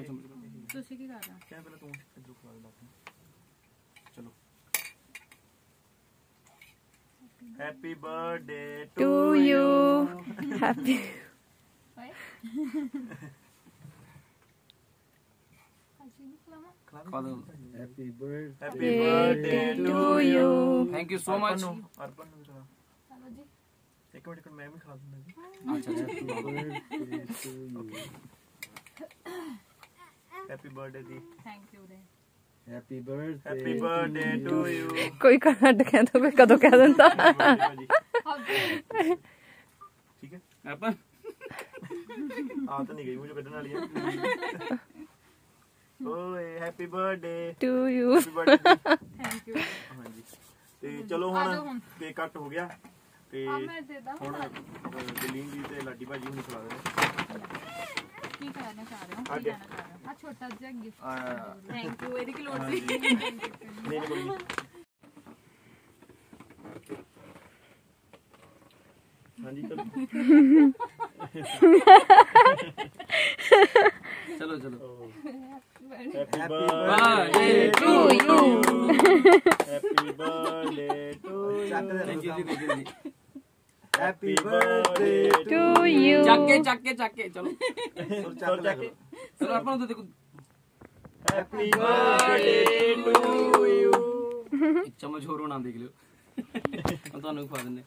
ਹਾਂਜੀ, ਆਹ ਹਾਂਜੀ। ਚਮਚ ਲਓ। ਤੁਸੀਂ ਕੀ ਕਰ ਰਹੇ ਹੋ ਕਿਆ ਪਹਿਲਾਂ ਤੂੰ ਇਧਰੋਂ ਖਾ ਲੈ ਚਲੋ happy birthday to you happy ਖਾ ਦਿਓ happy birth happy birthday to you thank you so much ਨੂੰ ਅਰਪਨ ਨੂੰ ਵੀ ਖਿਲਾ। ਇੱਕ ਮਿੰਟ ਇੱਕ ਮਿੰਟ ਮੈਂ ਵੀ ਓਏ happy birthday to you happy birthday thank you ਹਾਂਜੀ। ਤੇ ਚਲੋ ਹੁਣ। ਕੇਕ ਕੱਟ ਹੋ ਗਿਆ। ਤੇ ਦੇ ਦਾਂ। ਹੁਣ ਦਲੀਨ ਜੀ ਤੇ ਲਾਡੀ ਭਾਜੀ ਹੁਣ ਖਿਲਾ ਦੇਣੇ। ਕੀ ਕਰਨਾ ਚਾਹ ਰਹੇ ਹੋ? ਕੀ। ਕਹਿਣਾ ਚਾਹ ਰਹੇ ਹੋ? ਆ ਛੋਟਾ ਜਿਹਾ ਗਿਫਟ ਥੈਂਕ ਯੂ ਇਹਦੀ ਕੀ ਲੋੜ ਸੀ। ਨਹੀਂ ਨਹੀਂ ਕੋਈ ਨਹੀਂ ਹਾਂਜੀ ਚਲੋ। ਚਲੋ ਚਲੋ। Happy birthday to you happy birthday to thank you ਜੀ ਥੈਂਕ ਯੂ ਜੀ ਹੈਪੀ ਬਰਥਡੇ ਟੂ ਯੂ ਚੱਕ ਕੇ ਚੱਕ ਕੇ ਚੱਕ ਕੇ ਚਲੋ ਚੱਕ ਚੱਕ ਚਲੋ ਆਪਾਂ ਨੂੰ ਦੇਖੋ ਹੈਪੀ ਬਰਥਡੇ ਟੂ ਯੂ ਚਮਚ ਹੋਰ ਹੋਣਾ ਦੇਖ ਲਿਓ ਤੁਹਾਨੂੰ ਖਵਾ ਦਿੰਦੇ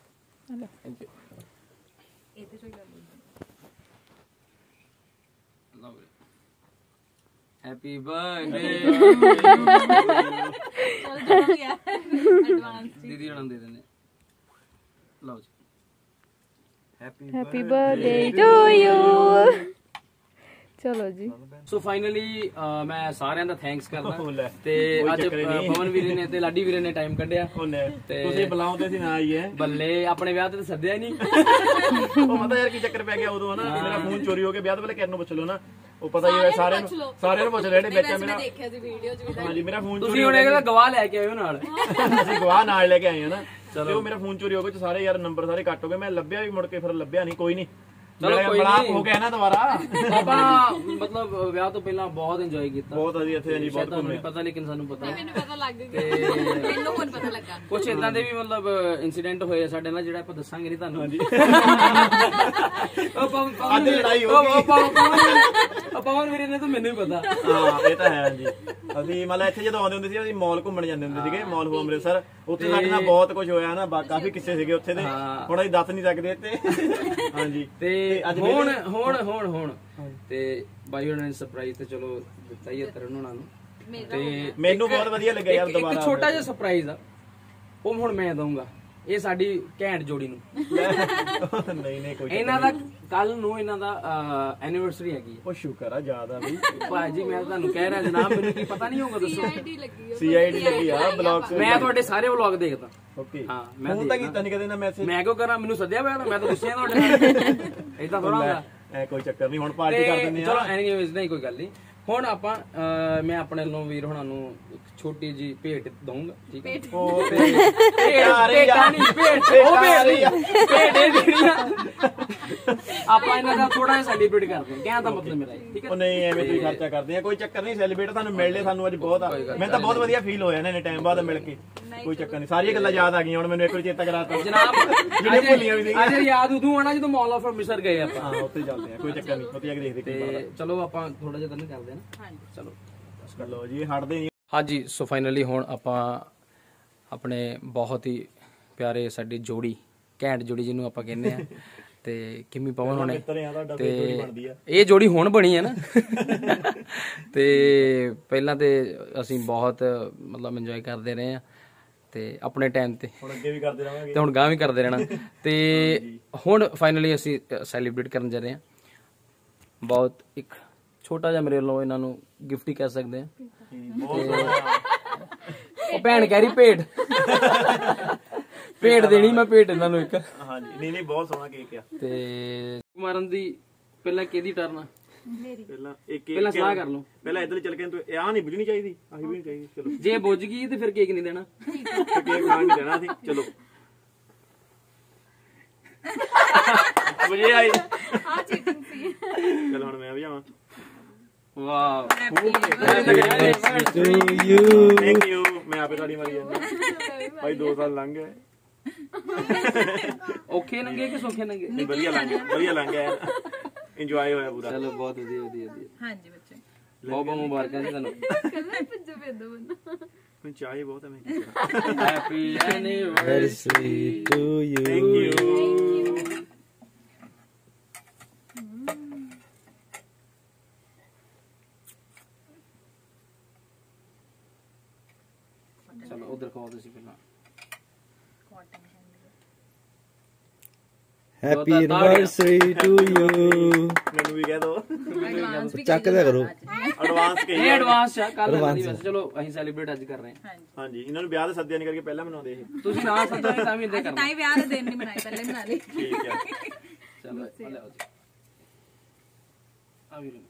ਹੈਪੀ ਬਰਥਡੇ ਐਡਵਾਂਸ ਦੀਦੀ ਹਣਾਂ ਦੇ ਦਿੰਦੇ ਲਓ ਜੀ ਹੈਪੀ ਬਰਥਡੇ ਟੂ ਯੂ ਚਲੋ ਜੀ। ਸੋ ਫਾਈਨਲੀ ਮੈਂ ਸਾਰਿਆਂ ਦਾ ਥੈਂਕਸ ਕਰਦਾ। ਲੈ, ਤੇ ਅੱਜ ਹੀ ਪਵਨ ਵੀਰੇ ਨੇ ਤੇ ਲਾਡੀ ਵੀਰੇ ਨੇ ਟਾਈਮ ਕੱਢਿਆ। ਤੇ- ਤੁਸੀਂ ਬੁਲਾਉਂਦੇ ਸੀ ਨਾ ਆਈਏ। ਬੱਲੇ ਆਪਣੇ ਵਿਆਹ ਤੇ ਤਾਂ ਸੱਦਿਆ ਹੀ ਨਹੀਂ। ਉਹ ਪਤਾ ਯਾਰ ਕੀ ਚੱਕਰ ਪੈ ਗਿਆ ਉਦੋਂ ਹਨਾ? ਮੇਰਾ ਫੋਨ ਚੋਰੀ ਹੋ ਗਿਆ ਵਿਆਹ ਤੋਂ ਪਹਿਲੇ ਕਿਰਨ ਨੂੰ ਪੁੱਛ ਲਓ ਨਾ ਉਹ ਪਤਾ ਹੀ ਹੈ ਸਾਰਿਆਂ ਨੂੰ ਸਾਰਿਆਂ ਨੂੰ ਪੁੱਛ ਜਿਹੜੇ ਵਿੱਚ ਮੇਰਾ ਦੇਖਿਆ ਸੀ ਵੀਡੀਓ ਚ ਹਾਂਜੀ ਮੇਰਾ ਫੋਨ ਤੁਸੀਂ ਚੋਰੀ ਹੋ ਹੁਣ ਇਹਦਾ ਗਵਾਹ ਲੈ ਕੇ ਆਇਓ ਨਾਲ। ਅਸੀਂ ਗਵਾਹ ਨਾਲ ਲੈ ਕੇ ਆਏ ਹਾਂ ਨਾ। ਤੇ ਉਹ ਮੇਰਾ ਫੋਨ ਚੋਰੀ ਹੋ ਗਿਆ ਤੇ ਸਾਰੇ ਯਾਰ ਨੰਬਰ ਸਾਰੇ ਕੱਟ ਹੋ ਗਏ। ਮੈਂ ਲੱਭਿਆ ਵੀ ਮੁੜ ਕੇ ਫਿਰ ਲੱਭਿਆ ਨਹੀਂ ਕੋਈ ਨਹੀਂ। ਚਲੋ ਕੋਈ ਬਲਾਕ ਨਹੀਂ। ਹੋ ਗਿਆ ਨਾ ਦੁਬਾਰਾ। ਆਪਾਂ ਮਤਲਬ ਵਿਆਹ ਤੋਂ ਪਹਿਲਾਂ ਬਹੁਤ ਇੰਜੋਏ ਕੀਤਾ। ਬਹੁਤ ਅਸੀਂ ਇੱਥੇ ਨਹੀਂ ਬਹੁਤ ਘੁੰਮੇ। ਨਹੀਂ ਪਤਾ ਲੇਕਿਨ ਸਾਨੂੰ ਪਤਾ। ਮੈਨੂੰ ਪਤਾ ਲੱਗ ਗਿਆ। ਤੇ ਮੈਨੂੰ ਹੁਣ ਪਤਾ ਲੱਗਾ। ਕੁਝ ਇਦਾਂ ਦੇ ਵੀ ਮਤਲਬ ਇਨਸੀਡੈਂਟ ਹੋਏ ਆ ਸਾਡੇ ਨਾਲ ਜਿਹੜਾ ਆਪਾਂ ਦੱਸਾਂਗੇ ਨਹੀਂ ਤੁਹਾਨੂੰ। ਹਾਂਜੀ। ਉਹ ਪਵਨ ਅੱਜ ਲੜਾਈ ਹੋ ਉਹ- ਉਹ ਉਹ ਪਵਨ ਵੀਰੇ ਨੇ ਤਾਂ ਮੈਨੂੰ ਹੀ ਪਤਾ। ਹਾਂ ਇਹ ਤਾਂ ਹੈ ਹਾਂਜੀ। ਅਸੀਂ ਮਤਲਬ ਇੱਥੇ ਜਦੋਂ ਆਉਂਦੇ ਹੁੰਦੇ ਸੀ ਅਸੀਂ ਮਾਲ ਘੁੰਮਣ ਜਾਂਦੇ ਹੁੰਦੇ ਸੀਗੇ ਮਾਲ ਹੋ ਅੰਮ੍ਰਿਤਸਰ। ਉੱਥੇ ਸਾਡੇ ਨਾਲ ਬਹੁਤ ਕੁਝ ਹੋਇਆ ਨਾ ਕਾਫੀ ਕਿੱਸੇ ਸੀਗੇ ਉੱਥੇ ਦੇ। ਹੁਣ ਅਸੀਂ ਦੱਸ ਨਹੀਂ ਸਕਦੇ ਇੱਥੇ। ਹਾਂਜੀ। ਤੇ ਅੱਜ ਹੁਣ ਹੁਣ ਹੁਣ ਹੁਣ। ਤੇ ਬਾਈ ਉਹਨਾਂ ਨੇ ਸਰਪ੍ਰਾਈਜ਼ ਤੇ ਚਲੋ ਦਿੱਤਾ ਹੀ ਹੈ ਤਰਨ ਉਹਨਾਂ ਨੂੰ। ਤੇ ਮੈਨੂੰ ਬਹੁਤ ਵਧੀਆ ਲੱਗਿਆ ਯਾਰ ਦੁਬਾਰਾ ਇੱਕ ਛੋਟਾ ਜਿਹਾ ਸਰਪ੍ਰਾਈਜ਼ ਆ। ਉਹ ਹੁਣ ਮੈਂ ਦਊਂਗਾ। ਇਹ ਸਾਡੀ ਘੈਂਟ ਜੋੜੀ ਨੂੰ। ਨਹੀਂ ਨਹੀਂ ਕੋਈ ਇਹਨਾਂ ਦਾ ਕੱਲ ਨੂੰ ਇਹਨਾਂ ਦਾ ਐਨੀਵਰਸਰੀ ਹੈਗੀ ਹੈ। ਉਹ ਸ਼ੁਕਰ ਆ ਆ ਬਈ ਭਾਜੀ ਮੈਂ ਤੁਹਾਨੂੰ ਕਹਿ ਰਿਹਾ ਜਨਾਬ ਮੈਨੂੰ ਕੀ ਪਤਾ ਨਹੀਂ ਹੋਊਗਾ ਦੱਸੋ। ਆਈਡੀ ਲੱਗੀ ਆ ਸੀਆਈਡੀ ਲੱਗੀ ਆ ਬਲੌਗ ਮੈਂ ਤੁਹਾਡੇ ਸਾਰੇ ਵਲੌਗ ਦੇਖਦਾ। ਓਕੇ ਹਾਂ, ਮੈਂ ਤਾਂ। ਕੀਤਾ ਨਹੀਂ ਕਦੇ ਨਾ ਮੈਸੇਜ ਮੈਂ ਕਿਉਂ ਕਰਾਂ? ਮੈਨੂੰ ਸੱਦਿਆ ਪਿਆ ਤਾਂ ਮੈਂ ਤਾਂ ਗੁੱਸੇ ਆ ਤੁਹਾਡੇ ਨਾਲ। (laughs) ਇਦਾਂ ਥੋੜਾ ਹੁੰਦਾ। ਐ ਕੋਈ ਚੱਕਰ ਨਹੀਂ ਹੁਣ ਪਾਰਟੀ ਕਰ ਦਿੰਦੇ ਚਲੋ ਆ ਐਨੀਵੇਜ਼ ਨਹੀਂ ਕੋਈ ਗੱਲ ਨਹੀਂ ਹੁਣ ਆਪਾਂ ਮੈਂ ਆਪਣੇ ਵੱਲੋਂ ਵੀਰ ਹੁਣਾਂ ਨੂੰ ਛੋਟੀ ਜੀ ਭੇਟ ਦਊਂਗਾ ਠੀਕ ਹੈ? ਉਹ ਤੇ ਭੇਟ ਆ ਰਹੀ ਆ। ਭੇਟਾਂ ਨਹੀਂ ਭੇਟ ਭੇਟਾਂ ਉਹ ਰਹੀ ਆ। ਭੇਟ ਇਹ ਜਿਹੜੀਆਂ ਆਪਾਂ ਇਹਨਾਂ ਦਾ ਥੋੜਾ ਜਿਹਾ ਸੈਲੀਬ੍ਰੇਟ ਕਰਦੇ ਹਾਂ ਕਹਿਣ ਦਾ ਮਤਲਬ ਮੇਰਾ ਇਹ, ਠੀਕ ਹੈ? ਉਹ ਨਹੀਂ ਐਵੇਂ ਤੁਸੀਂ ਖਰਚਾ ਕਰਦੇ ਆ ਕੋਈ ਚੱਕਰ ਨਹੀਂ ਸੈਲੀਬ੍ਰੇਟ ਤੁਹਾਨੂੰ ਮਿਲ ਲਏ ਸਾਨੂੰ ਅੱਜ ਬਹੁਤ ਆ। ਮੈਨੂੰ ਤਾਂ ਬਹੁਤ ਵਧੀਆ ਫੀਲ ਹੋਇਆ ਨਾ ਇਹਨੇ ਟਾਈਮ ਬਾਅਦ ਮਿਲ ਕੇ। ਕੋਈ ਚੱਕਰ ਨਹੀਂ ਸਾਰੀਆਂ ਗੱਲਾਂ ਯਾਦ ਆ ਗਈਆਂ ਹੁਣ ਮੈਨੂੰ ਇੱਕ ਵਾਰ ਚੇਤਾ ਕਰਾਤਾ ਜਨਾਬ ਜਿਹੜੀਆਂ ਭੁੱਲੀਆਂ ਵੀ ਸੀਗੀਆਂ। ਅੱਜ ਯਾਦ ਉਦੋਂ ਆਣਾ ਜਦੋਂ ਮਾਲ ਆਫ ਅੰਮ੍ਰਿਤਸਰ ਗਏ ਆਪਾਂ। ਹਾਂ ਉੱਥੇ ਚੱਲਦੇ ਆ ਕੋਈ ਚੱਕਰ ਨਹੀਂ ਉੱਥੇ ਜਾ ਕੇ ਦੇਖਦੇ ਤੇ ਚਲੋ ਆਪਾਂ ਥੋੜਾ ਜਿਹਾ ਤਾਂ ਕਰਦੇ ਹਾਂ ਨਾ। ਹਾਂਜੀ। ਚਲੋ। ਲਓ ਜੀ ਹਟਦੇ ਨਹੀਂ ਹਾਂਜੀ ਸੋ ਫਾਈਨਲੀ ਹੁਣ ਆਪਾਂ ਆਪਣੇ ਬਹੁਤ ਹੀ ਪਿਆਰੇ ਸਾਡੀ ਜੋੜੀ ਘੈਂਟ ਜੋੜੀ ਜਿਹਨੂੰ ਆਪਾਂ ਕਹਿੰਦੇ ਆ। (laughs) ਤੇ ਕਿੰਮੀ ਪਵਨ ਹੋਣੇ। ਆ ਤੇ ਆ। ਇਹ ਜੋੜੀ ਹੁਣ ਬਣੀ ਹੈ ਨਾ। (laughs) (laughs) ਤੇ ਪਹਿਲਾਂ ਤੇ ਅਸੀਂ ਬਹੁਤ ਮਤਲਬ ਇੰਜੋਏ ਕਰਦੇ ਰਹੇ ਆ। ਤੇ ਆਪਣੇ ਟਾਈਮ ਤੇ ਹੁਣ ਅੱਗੇ ਵੀ ਕਰਦੇ ਰਹਾਂਗੇ ਤੇ ਹੁਣ ਗਾਂ ਵੀ ਕਰਦੇ ਰਹਿਣਾ। ਤੇ ਹੁਣ ਫਾਈਨਲੀ ਅਸੀਂ ਸੈਲੀਬ੍ਰੇਟ ਕਰਨ ਜਾ ਰਹੇ ਹਾਂ ਬਹੁਤ ਇੱਕ ਛੋਟਾ ਜਿਹਾ ਮੇਰੇ ਵੱਲੋਂ ਇਹਨਾਂ ਨੂੰ ਗਿਫਟ ਹੀ ਕਹਿ ਸਕਦੇ ਆ। ਬਹੁਤ ਸੋਹਣਾ ਉਹ ਭੈਣ ਕਹਿ ਰਹੀ ਭੇਟ। ਭੇਟ ਦੇਣੀ ਮੈਂ ਭੇਟ ਇਹਨਾਂ ਨੂੰ ਇੱਕ। ਹਾਂਜੀ ਨਹੀਂ ਨਹੀਂ ਬਹੁਤ ਸੋਹਣਾ ਕੇਕ ਆ। ਤੇ ਮਾਰਨ ਦੀ ਪਹਿਲਾਂ ਕਿਹਦੀ ਟਰਨ ਆ। ਪਹਿਲਾਂ ਇੱਕ ਪਹਿਲਾਂ ਸਲਾਹ ਕਰ ਲਓ। ਪਹਿਲਾਂ ਇਧਰ ਚੱਲ ਕੇ ਤੂੰ ਇਹ ਆ ਨਹੀਂ ਬੁਝਣੀ ਚਾਹੀਦੀ ਆਹੀ ਵੀ ਨਹੀਂ ਚਾਹੀਦੀ ਚਲੋ। ਜੇ ਬੁੱਝ ਗਈ ਤੇ ਫਿਰ ਕੇਕ ਨਹੀਂ ਦੇਣਾ। ਕੇਕ ਨਹੀਂ ਦੇਣਾ ਸੀ ਚਲੋ। ਬੁਝੇ ਆਈ ਆ ਚੀਟਿੰਗ ਸੀ। ਚਲ ਹੁਣ ਮੈਂ ਵੀ ਜਾਵਾਂ। ਵਾਓ ਥੈਂਕ ਯੂ ਮੈਂ ਆਪੇ ਤਾੜੀ ਮਾਰੀ ਜਾਂਦਾ। ਭਾਈ 2 ਸਾਲ ਲੰਘ ਗਏ। ਔਖੇ ਨੰਗੇ ਕਿ ਸੌਖੇ ਨੰਗੇ? ਨਹੀਂ ਵਧੀਆ ਲੰਘ ਗਿਆ ਵਧੀਆ ਲੰਘ ਗਿਆ। ਇੰਜੋਏ ਹੋਇਆ ਪੂਰਾ। ਚਲੋ ਬਹੁਤ ਵਧੀਆ ਵਧੀਆ ਵਧੀਆ। ਹਾਂਜੀ ਬੱਚੇ। ਬਹੁਤ ਬਹੁਤ ਮੁਬਾਰਕਾਂ ਜੀ ਤੁਹਾਨੂੰ। ਹੁਣ ਚਾਹੀ ਬਹੁਤ ਹੈ ਮੈਂ happy anniversary to you thank you ਚਲੋ ਉਧਰ ਖਾਓ ਤੁਸੀਂ ਪਹਿਲਾਂ। ਹੈਪੀ ਐਨਵਰਸਰੀ ਟੂ ਯੂ ਮੈਨੂੰ ਵੀ ਕਹਿ ਦੋ। ਚੱਕ ਲਿਆ ਕਰੋ। ਐਡਵਾਂਸ ਇਹ ਕਹੀ ਐਡਵਾਂਸ ਆ ਕੱਲ ਵੈਸੇ ਚਲੋ ਅਸੀਂ ਸੈਲੀਬ੍ਰੇਟ ਅੱਜ ਕਰ ਰਹੇ ਹਾਂ। ਹਾਂਜੀ। ਇਹਨਾਂ ਨੂੰ ਵਿਆਹ ਦੇ ਸੱਦਿਆ ਨਹੀਂ ਕਰਕੇ ਪਹਿਲਾਂ ਮਨਾਉਂਦੇ ਇਹ। ਤੁਸੀਂ ਨਾ ਸੱਦੋ ਨਹੀਂ ਤਾਂ ਵੀ ਇੰਦੇ ਕਰਨਾ ਤਾਂ ਹੀ ਵਿਆਹ ਦੇ ਦਿਨ ਨਹੀਂ ਬਣਾਏ ਪਹਿਲੇ ਬਣਾ ਲਈ ਠੀਕ ਹੈ। ਚਲੋ ਆ ਲਿਆਓ ਜੀ। ਆ ਵੀ ਲਓ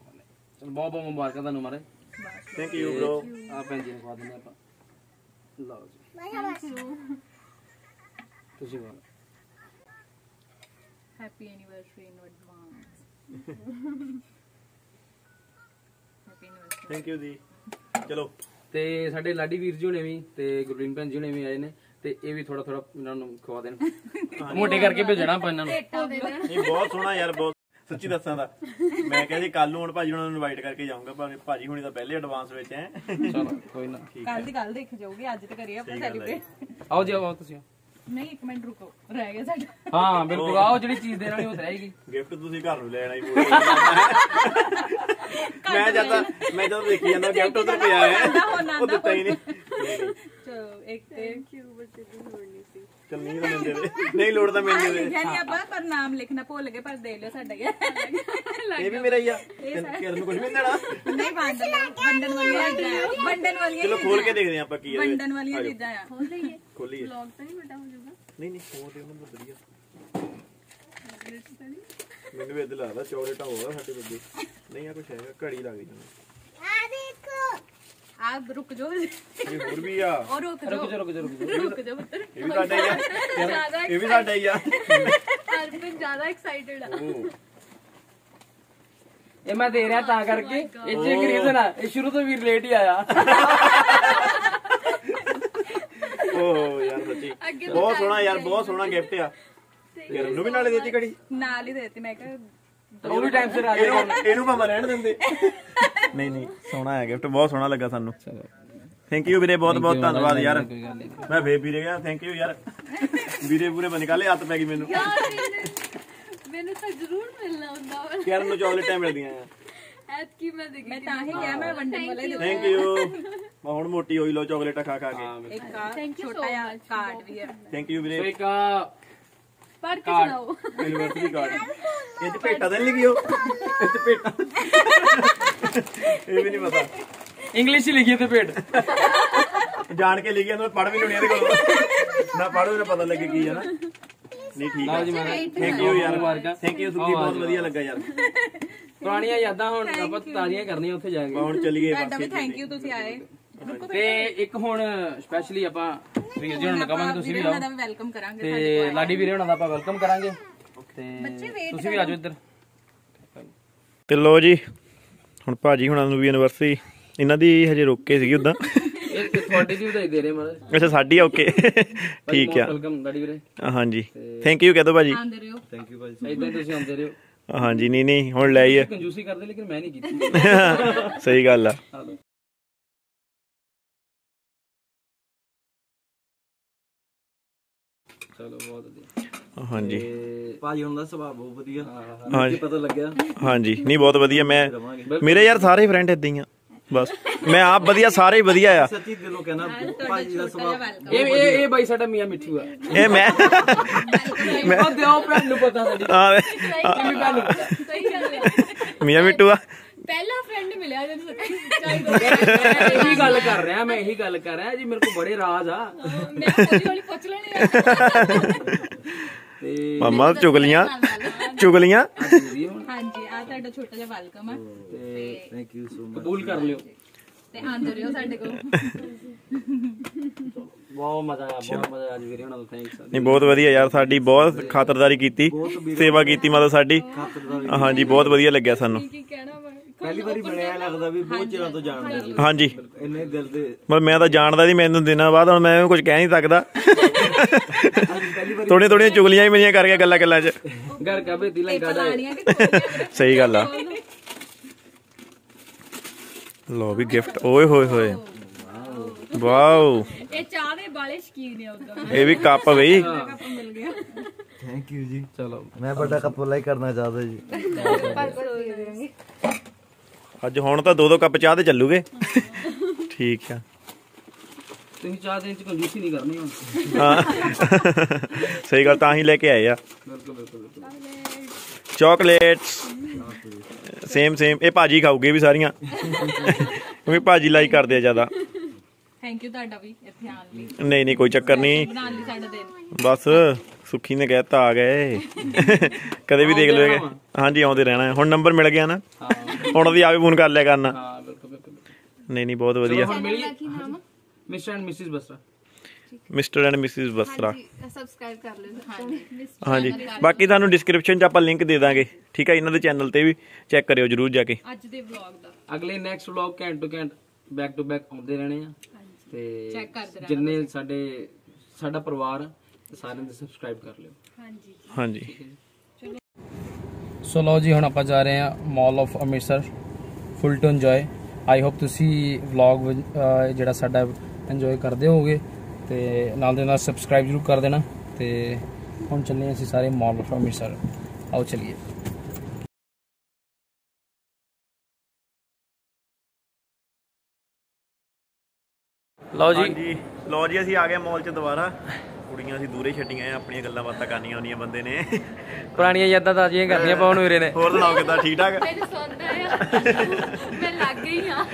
ਚਲ ਬਹੁਤ ਬਹੁਤ ਮੁਬਾਰਕਾਂ ਤੁਹਾਨੂੰ ਮਾਰੇ। ਥੈਂਕ ਯੂ ਬ੍ਰੋ ਆ ਭੈਣ ਜੀ ਨੂੰ ਖਵਾ ਦਿੰਦੇ ਆਪਾਂ। ਲਓ ਜੀ। ਤੁਸੀਂ ਬੋਲੋ। Happy anniversary in advance happy anniversary thank you ਜੀ ਚਲੋ ਤੇ ਸਾਡੇ ਲਾਡੀ ਵੀਰ ਜੀ ਹੁਣੇ ਵੀ ਤੇ ਗੁਰਲੀਨ ਭੈਣ ਜੀ ਹੁਣੇ ਵੀ ਆਏ ਨੇ ਤੇ ਇਹ ਵੀ ਥੋੜਾ ਥੋੜਾ ਇਹਨਾਂ ਨੂੰ ਖਵਾ ਦੇਣ। ਮੋਟੇ ਕਰਕੇ ਭੇਜਣਾ ਆਪਾਂ ਇਹਨਾਂ ਨੂੰ। ਨਹੀਂ ਬਹੁਤ ਸੋਹਣਾ ਯਾਰ ਬਹੁਤ ਸੱਚੀ ਦੱਸਾਂ ਦਾ ਮੈਂ ਕਿਹਾ ਜੀ ਕੱਲ ਨੂੰ ਹੁਣ ਭਾਜੀ ਉਹਨਾਂ ਨੂੰ ਇਨਵਾਈਟ ਕਰਕੇ ਜਾਊਂਗਾ ਪਰ ਭਾਜੀ ਹੁਣੀ ਤਾਂ ਪਹਿਲੇ ਐਡਵਾਂਸ ਵਿੱਚ ਹੈ ਚਲੋ ਕੋਈ ਨਾ। ਕੱਲ ਦੀ ਗੱਲ ਦੇਖ ਜਾਓਗੇ ਅੱਜ ਤੇ ਕਰੀਏ ਆਪਾਂ ਸੈਲੀਬ੍ਰੇਟ ਆਓ ਜੀ ਆਓ ਤੁਸੀਂ। ਨਹੀਂ ਇੱਕ ਮਿੰਟ ਰੁਕੋ ਰਹਿ ਗਿਆ ਸਾਡਾ। ਹਾਂ ਬਿਲਕੁਲ। ਉਹ ਜਿਹੜੀ ਚੀਜ਼ ਦੇਣ ਵਾਲੀ ਉਹ ਰਹੇਗੀ। ਗਿਫਟ ਤੁਸੀਂ ਘਰ ਨੂੰ ਲੈਣਾ ਹੀ। ਪੂਰਾ ਮੈਂ ਜਾਂਦਾ ਮੈਂ ਜਦੋਂ ਦੇਖੀ ਜਾਂਦਾ ਗਿਫਟ ਉਧਰ ਪਿਆ ਹੈ। ਉਹ ਦਿੱਤਾ ਹੀ ਨਹੀਂ। ਚਲੋ ਇੱਕ ਤੇ ਚੱਲ ਨਹੀਂ ਤਾਂ ਮਿਲਦੇ ਵੇ ਨਹੀਂ ਲੋੜ ਤਾਂ ਮਿਲਦੇ ਵੇ ਲਿਖਿਆ ਨਹੀਂ ਆਪਾਂ ਪਰ ਨਾਮ ਲਿਖਣਾ ਭੁੱਲ ਗਏ ਪਰ ਦੇ ਲਿਓ ਸਾਡਾ ਹੀ ਹੈ। ਇਹ ਵੀ ਮੇਰਾ ਹੀ ਆ। ਕਿਰਨ ਨੂੰ ਕੁਝ ਨਹੀਂ ਦੇਣਾ। ਨਹੀਂ ਵੰਡ ਲਓ ਵੰਡਣ ਵਾਲੀਆਂ ਚੀਜ਼ਾਂ ਆ। ਵੰਡਣ ਵਾਲੀਆਂ ਚਲੋ ਖੋਲ ਕੇ ਦੇਖਦੇ ਹਾਂ ਆਪਾਂ ਕੀ ਹੈ ਇਹਦੇ ਵਿੱਚ। ਵੰਡਣ ਵਾਲੀਆਂ ਚੀਜ਼ਾਂ ਆ। ਖੋਲੀਏ ਵਲੌਗ ਤਾਂ ਨਹੀਂ ਵੱਡਾ ਹੋ ਜਾਊਗਾ। ਨਹੀਂ ਨਹੀਂ ਫੋਨ ਤੇ ਉਹਨਾਂ ਦਾ ਵਧੀਆ ਮੈਨੂੰ ਵੀ ਇਦਾਂ ਲੱਗਦਾ ਚੌਕਲੇਟਾ ਹੋਗਾ ਸਾਡੇ ਬੱਦੇ ਨਹੀਂ ਆ ਕੁਛ ਹੈਗਾ ਘੜੀ ਲੱਗ ਗਈ ਆ ਰੁਕ ਜਾਓ। ਇਹ ਹੋਰ ਵੀ ਆ। ਔਰ ਰੁਕ ਜਾਓ। ਰੁਕ ਜਾ ਰੁਕ ਜਾ ਰੁਕ ਜਾਓ। ਪੁੱਤਰ। ਇਹ ਵੀ ਸਾਡਾ ਹੀ ਆ। ਯਾਰ, ਇਹ ਵੀ ਸਾਡਾ ਹੀ ਆ। ਹਰਪ੍ਰੀਤ ਜ਼ਿਆਦਾ ਐਕਸਾਈਟਡ ਆ। ਇਹ ਮੈਂ ਦੇ ਰਿਹਾ ਤਾਂ ਕਰਕੇ। ਇਹ ਚ ਇੱਕ ਰੀਜ਼ਨ ਆ। ਇਹ ਸ਼ੁਰੂ ਤੋਂ ਵੀ ਰਿਲੇਟ ਹੀ ਆਇਆ। ਓਹ ਯਾਰ ਸੱਚੀ। ਬਹੁਤ ਸੋਹਣਾ ਯਾਰ ਬਹੁਤ ਸੋਹਣਾ ਗਿਫਟ ਆ। ਕਿਰਨ ਨੂੰ ਵੀ ਨਾਲੇ ਦੇਤੀ ਘੜੀ? ਨਾਲ ਹੀ ਦੇਤੀ ਮੈਂ ਕਿਹਾ ਉਹ ਵੀ ਟਾਈਮ ਸਿਰ ਆ ਜਾਏਗਾ। ਇਹਨੂੰ ਭਾਵੇਂ ਰਹਿਣ ਦਿੰਦੇ। ਨਹੀਂ ਨਹੀਂ ਸੋਹਣਾ ਹੈ ਗਿਫਟ ਬਹੁਤ ਸੋਹਣਾ ਲੱਗਾ ਸਾਨੂੰ। ਥੈਂਕ ਯੂ ਵੀਰੇ ਬਹੁਤ ਬਹੁਤ ਧੰਨਵਾਦ ਯਾਰ। ਮੈਂ ਫੇਰ ਵੀਰੇ ਗਿਆ ਥੈਂਕ ਯੂ ਯਾਰ। ਵੀਰੇ ਪੂਰੇ ਬਣ ਕਾਲੇ ਹੱਥ ਪੈ ਗਈ ਮੈਨੂੰ। ਯਾਰ ਮੈਨੂੰ- ਤਾਂ ਜ਼ਰੂਰ ਮਿਲਣਾ ਹੁੰਦਾ ਵਾ। ਕਿਰਨ ਨੂੰ ਚਾਕਲੇਟਾਂ ਮਿਲਦੀਆਂ ਆ। ਐਤਕੀ ਮੈਂ ਦੇਖੀ ਮੈਂ ਤਾਂ ਹੀ ਕਿਹਾ ਮੈਂ ਵੰਡਣ ਵਾਲਾ ਦੇ। ਥੈਂਕ ਯੂ ਮੈਂ ਹੁਣ ਮੋਟੀ ਹੋਈ ਲੋ ਚਾਕਲੇਟਾਂ ਖਾ ਖਾ ਕੇ ਇੱਕ ਛੋਟਾ ਜਿਹਾ ਕਾਰਡ ਵੀ ਹੈ ਥੈਂਕ ਯੂ ਸੋ ਵੀਰੇ ਇੱਕ ਪੜ੍ਹ ਕੇ ਸੁਣਾਓ। ਯੂਨੀਵਰਸਿਟੀ ਕਾਰਡ ਇਹ ਚ ਭੇਟਾ ਤਾਂ ਨਹੀਂ ਲਿਖਿਓ ਇਹ ਚ ਭੇਟਾ। ਇਹ ਵੀ ਨਹੀਂ ਪਤਾ। ਇੰਗਲਿਸ਼ ਹੀ ਲਿਖੀ ਤੇ ਪੇਟ ਜਾਣ ਕੇ ਲਿਖਿਆ ਤਾਂ ਪੜ੍ਹ ਵੀ ਨਹੀਂ ਇਹਦੇ ਕੋਲ। ਨਾ ਪੜ੍ਹੋ ਨਾ ਪਤਾ ਲੱਗੇ ਕੀ ਹੈ ਨਾ। ਨਹੀਂ ਠੀਕ ਜੀ ਹੈ ਥੈਂਕ ਯੂ ਯਾਰ। ਥੈਂਕ ਯੂ ਸੁਖੀ ਬਹੁਤ ਵਧੀਆ ਲੱਗਾ ਯਾਰ। ਪੁਰਾਣੀਆਂ ਯਾਦਾਂ ਹੁਣ ਆਪਾਂ ਤਾਜ਼ੀਆਂ ਕਰਨੀਆਂ ਉੱਥੇ ਜਾ ਕੇ। ਹੁਣ ਚੱਲੀਏ ਬਸ ਥੈਂਕ ਯੂ ਤੁਸੀਂ ਆਏ। ਤੇ ਇੱਕ ਹੁਣ ਸਪੈਸ਼ਲੀ ਆਪਾਂ ਵੀਰ ਜੀ ਹੁਣ ਨੂੰ ਕਵਾਂਗੇ ਤੁਸੀਂ ਵੀ ਆਓ ਉਹਨਾਂ ਦਾ ਵੀ ਵੈਲਕਮ ਕਰਾਂਗੇ ਤੇ ਲਾਡੀ ਵੀਰੇ ਹੁਣਾਂ ਦਾ ਆਪਾਂ ਵੈਲਕਮ ਕਰਾਂਗੇ। ਤੇ ਤੁਸੀਂ ਵੀ ਆਜੋ ਇੱਧਰ। ਤੇ ਲੋ ਜੀ ਹੁਣ ਭਾਜੀ ਹੁਣਾਂ ਨੂੰ ਵੀ ਯੂਨੀਵਰਸਿਟੀ ਇਹਨਾਂ ਦੀ ਹਜੇ ਰੋਕੇ ਸੀਗੀ ਉਦਾਂ। ਤੁਹਾਡੀ ਦੀ ਵਧਾਈ ਦੇ ਰਹੇ ਮਹਾਰਾਜ। ਅੱਛਾ ਸਾਡੀ ਓਕੇ। ਠੀਕ ਆ। ਵੈਲਕਮ ਲਾਡੀ ਵੀਰੇ। ਹਾਂਜੀ। ਥੈਂਕ ਯੂ ਕਹਿ ਦੋ ਭਾਜੀ। ਆਂਦੇ ਰਹੋ। ਇਦਾਂ ਤੁਸੀਂ ਆਉਂਦੇ ਰਹੋ। ਹਾਂਜੀ ਨਹੀਂ ਨਹੀਂ ਹੁਣ ਲੈ ਆਈਏ। ਕੰਜੂਸੀ ਕਰਦੇ ਲੇਕਿਨ ਮੈਂ ਨਹੀਂ ਕੀਤੀ। (laughs) ਸਹੀ ਗੱਲ ਆ। ਹਾਂਜੀ। ਤੇ ਭਾਜੀ ਹੁਣ ਦਾ ਸੁਭਾਅ ਬਹੁਤ ਵਧੀਆ। ਹਾਂਜੀ। ਪਤਾ ਲੱਗਿਆ? ਹਾਂਜੀ ਨਹੀਂ ਬਹੁਤ ਵਧੀਆ। ਮੈਂ ਮੇਰੇ ਯਾਰ ਸਾਰੇ ਫਰੈਂਡ ਇਦਾਂ ਹੀ ਆ ਬਸ। ਮੈਂ ਆਪ ਵਧੀਆ ਸਾਰੇ ਹੀ ਵਧੀਆ ਆ। ਸੱਚੀ ਦਿਲੋਂ ਕਹਿਣਾ ਭਾਜੀ ਦਾ ਸੁਭਾਅ ਇਹ ਇਹ ਇਹ ਬਾਈ ਸਾਡਾ ਮੀਆਂ ਮਿੱਠੂ ਆ। ਇਹ ਮੈਂ (laughs) ਉਹ ਦਿਓ ਭੈਣ ਨੂੰ ਪਤਾ ਸਾਡੀ। ਆ ਇਹ ਵੀ ਭੈਣ ਨੂੰ ਪਤਾ। ਸਹੀ ਗੱਲ ਹੈ। ਮੀਆਂ ਮਿੱਟੂ ਆ। ਪਹਿਲਾ ਫਰੈਂਡ ਮਿਲਿਆ ਜਦ ਸੱਚੀ ਸੱਚਾਈ ਇਹੀ ਗੱਲ ਕਰ ਰਿਹਾ ਮੈਂ ਇਹੀ ਗੱਲ ਕਰ ਰਿਹਾ ਜੀ ਮੇਰੇ ਕੋਲ ਬੜੇ ਰਾਜ਼ ਆ। ਮੈਂ ਹੌਲੀ ਹੌਲੀ ਪੁੱਛ ਲੈਣੀ ਆ। (laughs) ਤੇ ਮਮਾ ਚੁਗਲੀਆਂ ਚੁਗਲੀਆਂ। ਜੀ ਹੁਣ। ਹਾਂਜੀ ਆ ਤੁਹਾਡਾ ਛੋਟਾ ਜਿਹਾ ਵੈਲਕਮ ਹੈ ਤੇ ਥੈਂਕ ਯੂ ਸੋ ਮਚ ਕਬੂਲ ਕਰ ਲਿਓ। ਤੇ ਆਂਦੇ ਰਹੋ ਸਾਡੇ ਕੋਲ। ਬਹੁਤ ਮਜ਼ਾ ਆਇਆ ਬਹੁਤ ਮਜ਼ਾ ਆਇਆ ਅੱਜ ਵੀਰੇ ਉਹਨਾਂ ਦਾ ਥੈਂਕਸ ਨਹੀਂ ਬਹੁਤ ਵਧੀਆ ਯਾਰ ਸਾਡੀ ਬਹੁਤ ਖਾਤਰਦਾਰੀ ਕੀਤੀ ਸੇਵਾ ਕੀਤੀ ਮਤਲਬ ਸਾਡੀ। ਹਾਂਜੀ ਬਹੁਤ ਵਧੀਆ ਲੱਗਿਆ ਸਾਨੂੰ। ਕੀ ਕਹਿਣਾ ਮੈਂ ਪਹਿਲੀ ਵਾਰੀ ਮਿਲਿਆ ਲੱਗਦਾ ਵੀ ਬਹੁਤ ਚਿਰਾਂ ਤੋਂ ਜਾਣਦੇ ਸੀ ਹਾਂਜੀ। ਇੰਨੇ ਦਿਲ ਦੇ ਮਤਲਬ ਮੈਂ ਤਾਂ ਜਾਣਦਾ ਸੀ ਮੈਨੂੰ ਦਿਨਾਂ ਬਾਅਦ ਹੁਣ ਮੈਂ ਕੁਝ ਕਹਿ ਨਹੀਂ ਸਕਦਾ। ਥੋੜੀਆਂ ਥੋੜੀਆਂ ਚੁਗਲੀਆਂ ਹੀ ਮੇਰੀਆਂ ਕਰਕੇ ਗੱਲਾਂ ਗੱਲਾਂ 'ਚ। ਘਰ ਕਾ ਬੇ ਦਿਲਾਂ ਖੋਲ੍ਹੀਆਂ ਸਹੀ ਗੱਲ ਆ। ਲੋ ਵੀ ਗਿਫਟ ਓਏ ਹੋਏ ਹੋਏ। ਵਾਓ। ਇਹ ਚਾਹ ਦੇ ਬਾਲੇ ਸ਼ਕੀਨ ਨੇ ਉਦੋਂ। ਇਹ ਵੀ ਕੱਪ ਬਈ। ਮਿਲ ਗਿਆ ਥੈਂਕ ਯੂ ਜੀ। ਚਲੋ। ਮੈਂ ਵੱਡਾ ਕੱਪ ਲਾਈ ਕਰਨਾ ਚਾਹਦਾ ਜੀ। ਅੱਜ ਹੁਣ ਤਾਂ ਦੋ ਦੋ ਕੱਪ ਚਾਹ ਤੇ ਚੱਲੂਗੇ। ਠੀਕ ਆ। ਤੁਸੀਂ ਚਾਹ ਦੇਣ ਚ ਕੰਜੂਸੀ ਨਹੀਂ ਕਰਨੀ ਹੁਣ। ਹਾਂ। ਸਹੀ ਗੱਲ ਤਾਂ ਹੀ ਲੈ ਕੇ ਆਏ ਆ। ਬਿਲਕੁਲ ਬਿਲਕੁਲ ਬਿਲਕੁਲ। ਚਾਕਲੇਟਸ। ਸੇਮ ਸੇਮ ਇਹ ਭਾਜੀ ਖਾਊਗੇ ਵੀ ਸਾਰੀਆਂ। ਕਿਉਂਕਿ ਭਾਜੀ ਲਾਈਕ ਕਰਦੇ ਆ ਜ਼ਿਆਦਾ। ਥੈਂਕ ਯੂ ਤੁਹਾਡਾ ਵੀ ਇੱਥੇ ਆਉਣ ਲਈ। ਨਹੀਂ ਨਹੀਂ ਕੋਈ ਚੱਕਰ ਨਹੀਂ। ਬਣਾਉਣ ਲਈ ਸਾਡਾ ਦਿਨ। ਬਸ ਸੁੱਖੀ ਨੇ ਕਹਿਤਾ ਆ ਗਏ। ਕਦੇ ਵੀ ਦੇਖ ਲਓਗੇ ਹਾਂਜੀ ਆਉਂਦੇ ਰਹਿਣਾ। ਹੁਣ ਨੰਬਰ ਮਿਲ ਗਿਆ ਨਾ। ਹੁਣ ਉਹਦੀ ਆਪੇ ਫੋਨ ਕਰ ਲਿਆ ਕਰਨਾ। ਹਾਂ ਬਿਲਕੁਲ ਬਿਲਕੁਲ। ਨਹੀਂ ਨਹੀਂ ਬਹੁਤ ਵਧੀਆ। ਹੁਣ ਮਿਲੀ mister and missus Basra. Mister and missus Basra. Subscribe ਕਰ ਲਿਓ ਹਾਂਜੀ। ਬਾਕੀ ਤੁਹਾਨੂੰ ਡਿਸਕ੍ਰਿਪਸ਼ਨ 'ਚ ਆਪਾਂ ਲਿੰਕ ਦੇ ਦਾਂਗੇ ਠੀਕ ਹੈ ਇਹਨਾਂ ਦੇ ਚੈਨਲ ਤੇ ਵੀ ਚੈੱਕ ਕਰਿਓ ਜਰੂਰ ਜਾ ਕੇ। ਅੱਜ ਦੇ ਵਲੌਗ ਦਾ। ਅਗਲੇ next vlog cantt to cantt back to back ਆਉਂਦੇ ਰਹਿਣੇ ਆ। ਤੇ Check ਕਰਦੇ ਰਹਿਣਾ ਜਿੰਨੇ ਸਾਡੇ ਸਾਡਾ ਪਰਿਵਾਰ ਸਾਰਿਆਂ ਦੇ ਸਬਸਕ੍ਰਾਈਬ ਕਰ ਲਿਓ। ਹਾਂਜੀ। ਸੋ ਲਓ ਜੀ ਹੁਣ ਆਪਾਂ ਜਾ ਰਹੇ ਹਾਂ mall of Amritsar full to enjoy I hope ਤੁਸੀਂ ਵਲੌਗ ਜਿਹੜਾ ਸਾਡਾ ਇੰਜੋਏ ਕਰਦੇ ਹੋਵੋਗੇ ਤੇ ਨਾਲ ਦੇ ਨਾਲ ਸਬਸਕ੍ਰਾਈਬ ਜ਼ਰੂਰ ਕਰ ਦੇਣਾ ਤੇ ਹੁਣ ਚੱਲੇ ਅਸੀਂ ਸਾਰੇ ਮਾਲ ਆਫ ਅੰਮ੍ਰਿਤਸਰ। ਆਓ ਚਲਿਏ। ਲਓ ਜੀ। ਹਾਂਜੀ। ਲੋ ਜੀ ਅਸੀਂ ਆ ਗਏ ਮਾਲ 'ਚ ਦੁਬਾਰਾ। ਕੁੜੀਆਂ ਅਸੀਂ ਦੂਰੇ ਛੱਡੀਆਂ ਆ ਆਪਣੀਆਂ ਗੱਲਾਂ ਬਾਤਾਂ ਕਰਨੀਆਂ ਹੁੰਦੀਆਂ ਬੰਦੇ ਨੇ। ਪੁਰਾਣੀਆਂ ਯਾਦਾਂ ਤਾਜ਼ੀਆਂ ਕਰਦੀਆਂ ਪਵਨ ਵੀਰੇ ਨੇ। ਹੋਰ ਸੁਣਾਓ ਕਿੱਦਾਂ ਠੀਕ ਠਾਕ? ਮੈਨੂੰ ਸੁਣਦਾ ਆ। ਮੈਂ ਲੱਗ ਗਈ ਆ।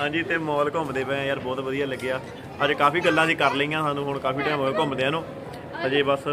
ਹਾਂਜੀ ਤੇ ਮਾਲ ਘੁੰਮਦੇ ਪਏ ਆ ਯਾਰ ਬਹੁਤ ਵਧੀਆ ਲੱਗਿਆ। ਅੱਜ ਕਾਫੀ ਗੱਲਾਂ ਅਸੀਂ ਕਰ ਲਈਆਂ ਸਾਨੂੰ ਹੁਣ ਕਾਫੀ ਟਾਈਮ ਹੋ ਗਿਆ ਘੁੰਮਦਿਆਂ ਨੂੰ। ਅਜੇ ਬਸ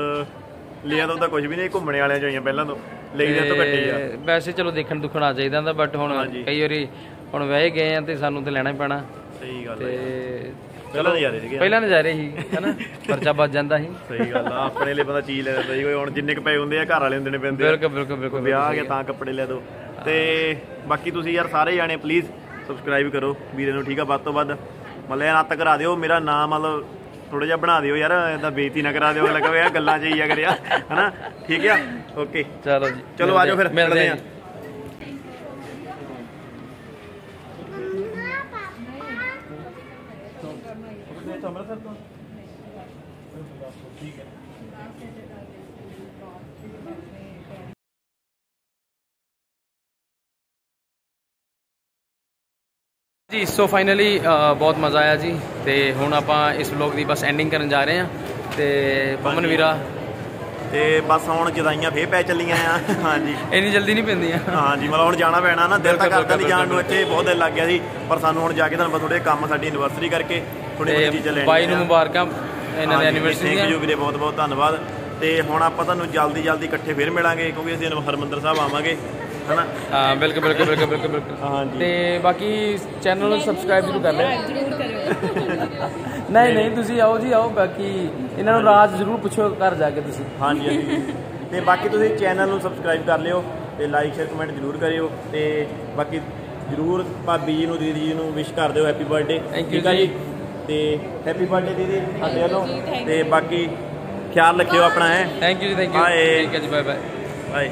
ਲਿਆ ਤਾਂ ਉਹਦਾ ਕੁਝ ਵੀ ਨਹੀਂ ਘੁੰਮਣੇ ਵਾਲਿਆਂ ਚੋਂ ਹੀ ਆ ਪਹਿਲਾਂ ਤੋਂ। ਲਈ ਦੇ ਤੋਂ ਕੱਟੀ ਆ। ਵੈਸੇ ਚਲੋ ਦੇਖਣ ਦੁਖਣਾ ਚਾਹੀਦਾ ਹੁੰਦਾ ਬਟ ਹੁਣ। ਕਈ ਵਾਰੀ ਹੁਣ ਵਹਿ ਗਏ ਆ ਤੇ ਸਾਨੂੰ ਤੇ ਲੈਣਾ ਹੀ ਪੈਣਾ। ਸਹੀ ਗੱਲ ਹੈ ਤੇ ਪਹਿਲਾਂ ਨਜ਼ਾਰੇ ਸੀਗੇ ਪਹਿਲਾਂ ਨਜ਼ਾਰੇ ਸੀ ਹਨਾ? ਖਰਚਾ ਬਚ ਜਾਂਦਾ ਸੀ। ਸਹੀ ਗੱਲ ਆ ਆਪਣੇ ਲਈ ਬੰਦਾ ਚੀਜ਼ ਲੈ ਲੈਂਦਾ ਸੀ ਕੋਈ ਹੁਣ ਜਿੰਨੇ ਕ ਪਏ ਹੁੰਦੇ ਆ ਘਰ ਵਾਲੇ ਹੁੰਦੇ ਨੇ ਪੈਂਦੇ। ਬਿਲਕੁਲ ਬਿਲਕੁਲ ਬਿਲਕੁਲ ਵਿਆਹ ਆ ਗਿਆ ਤਾਂ ਕੱਪੜੇ ਲੈ ਦਿਓ ਤੇ ਬਾਕੀ ਤੁਸੀਂ ਯਾਰ ਸਾਰੇ ਜਾਣੇ ਪਲੀਜ਼ ਸਬਸਕ੍ਰਾਈਬ ਕਰੋ ਵੀਰੇ ਨੂੰ ਠੀਕ ਆ? ਵੱਧ ਤੋਂ ਵੱਧ ਮਤਲਬ ਇਹ ਨੱਤ ਕਰਾ ਦਿਓ ਮੇਰਾ ਨਾਮ ਮਤਲਬ ਥੋੜਾ ਜਿਹਾ ਬਣਾ ਦਿਓ ਯਾਰ ਇਹਦਾ ਬੇਇੱਜ਼ਤੀ ਨਾ ਕਰਾ ਦਿਓ ਲੱਗਾ ਇਹ ਗੱਲਾਂ ਚ ਹੀ ਆ ਕਰਿਆ ਹਨਾ? ਠੀਕ ਆ? ਓਕੇ ਚਲੋ ਜੀ ਚਲੋ ਆਜੋ ਫਿਰ ਮਿਲਦੇ ਆ। ਜੀ ਸੋ ਫਾਈਨਲੀ ਬਹੁਤ ਮਜ਼ਾ ਆਇਆ ਜੀ ਤੇ ਹੁਣ ਆਪਾਂ ਇਸ ਵਲੌਗ ਦੀ ਬਸ ਐਂਡਿੰਗ ਕਰਨ ਜਾ ਰਹੇ ਹਾਂ ਤੇ ਹਾਂਜੀ। ਵੀਰਾ ਤੇ ਬਸ ਹੁਣ ਜਦਾਈਆਂ ਫੇਰ ਪੈ ਚੱਲੀਆਂ ਆ ਹਾਂਜੀ ਇੰਨੀ ਜਲਦੀ ਨਹੀਂ ਪੈਂਦੀਆਂ ਹਾਂਜੀ ਮਤਲਬ ਹੁਣ ਜਾਣਾ ਪੈਣਾ ਨਾ ਦਿਲ ਤਾਂ ਕਰਦਾ ਨਹੀਂ ਜਾਣ ਨੂੰ। ਇੱਥੇ ਬਹੁਤ ਦਿਨ ਲੱਗ ਗਿਆ ਸੀ ਪਰ ਸਾਨੂੰ ਹੁਣ ਜਾ ਕੇ ਤੁਹਾਨੂੰ ਥੋੜੇ ਕੰਮ ਸਾਡੀ ਐਨਵਰਸਰੀ ਕਰਕੇ ਥੋੜੀ ਬਹੁਤੀ ਚੀਜ਼ਾਂ ਲੈਣੀਆਂ ਬਾਈ ਨੂੰ ਆ। ਮੁਬਾਰਕਾਂ ਇਹਨਾਂ ਦੇ ਐਨੀਵਰਸਰੀ ਥੈਂਕ ਦੀਆਂ ਯੂ ਵੀਰੇ ਬਹੁਤ ਬਹੁਤ ਧੰਨਵਾਦ ਤੇ ਹੁਣ ਆਪਾਂ ਤੁਹਾਨੂੰ ਜਲਦੀ ਜਲਦੀ ਇਕੱਠੇ ਫੇਰ ਮਿਲਾਂਗੇ ਕਿਉਂਕਿ ਅਸੀਂ ਹਰਮੰਦਰ ਸਾਹਿਬ ਆਵਾਂਗੇ ਹਨਾ? ਹਾਂ ਬਿਲਕੁਲ ਬਿਲਕੁਲ ਬਿਲਕੁਲ ਬਿਲਕੁਲ ਬਿਲਕੁਲ। ਤੇ ਬਾਕੀ ਚੈਨਲ ਨੂੰ ਸਬਸਕ੍ਰਾਈਬ ਜ਼ਰੂਰ ਕਰ ਲਿਓ ਜ਼ਰੂਰ ਕਰਿਓ ਨਹੀਂ ਨਹੀਂ ਤੁਸੀਂ ਆਓ ਜੀ ਆਓ। ਬਾਕੀ ਇਹਨਾਂ ਨੂੰ ਰਾਜ ਜ਼ਰੂਰ ਪੁੱਛੋ ਘਰ ਜਾ ਕੇ ਤੁਸੀਂ। ਹਾਂਜੀ ਹਾਂਜੀ। ਤੇ ਬਾਕੀ ਤੁਸੀਂ ਚੈਨਲ ਨੂੰ ਸਬਸਕ੍ਰਾਈਬ ਕਰ ਲਿਓ ਤੇ ਲਾਈਕ ਸ਼ੇਅਰ ਕਮੈਂਟ ਜ਼ਰੂਰ ਕਰਿਓ। ਤੇ ਬਾਕੀ ਜ਼ਰੂਰ ਭਾਬੀ ਜੀ ਨੂੰ ਦੀਦੀ ਜੀ ਨੂੰ ਵਿਸ਼ ਕਰ ਦਿਓ ਹੈਪੀ ਬਰਥਡੇ you ਆ ਜੀ। ਤੇ ਹੈਪੀ ਬਰਥਡੇ ਦੀਦੀ। ਸਾਡੇ ਵੱਲੋਂ ਤੇ ਬਾਕੀ ਖਿਆਲ ਰੱਖਿਓ ਆਪਣਾ ਹੈ। ਥੈਂਕ ਯੂ ਜੀ ਥੈਂਕ ਯੂ. ਠੀਕ ਹੈ ਜੀ ਬਾਏ ਬਾਏ ਬਾਏ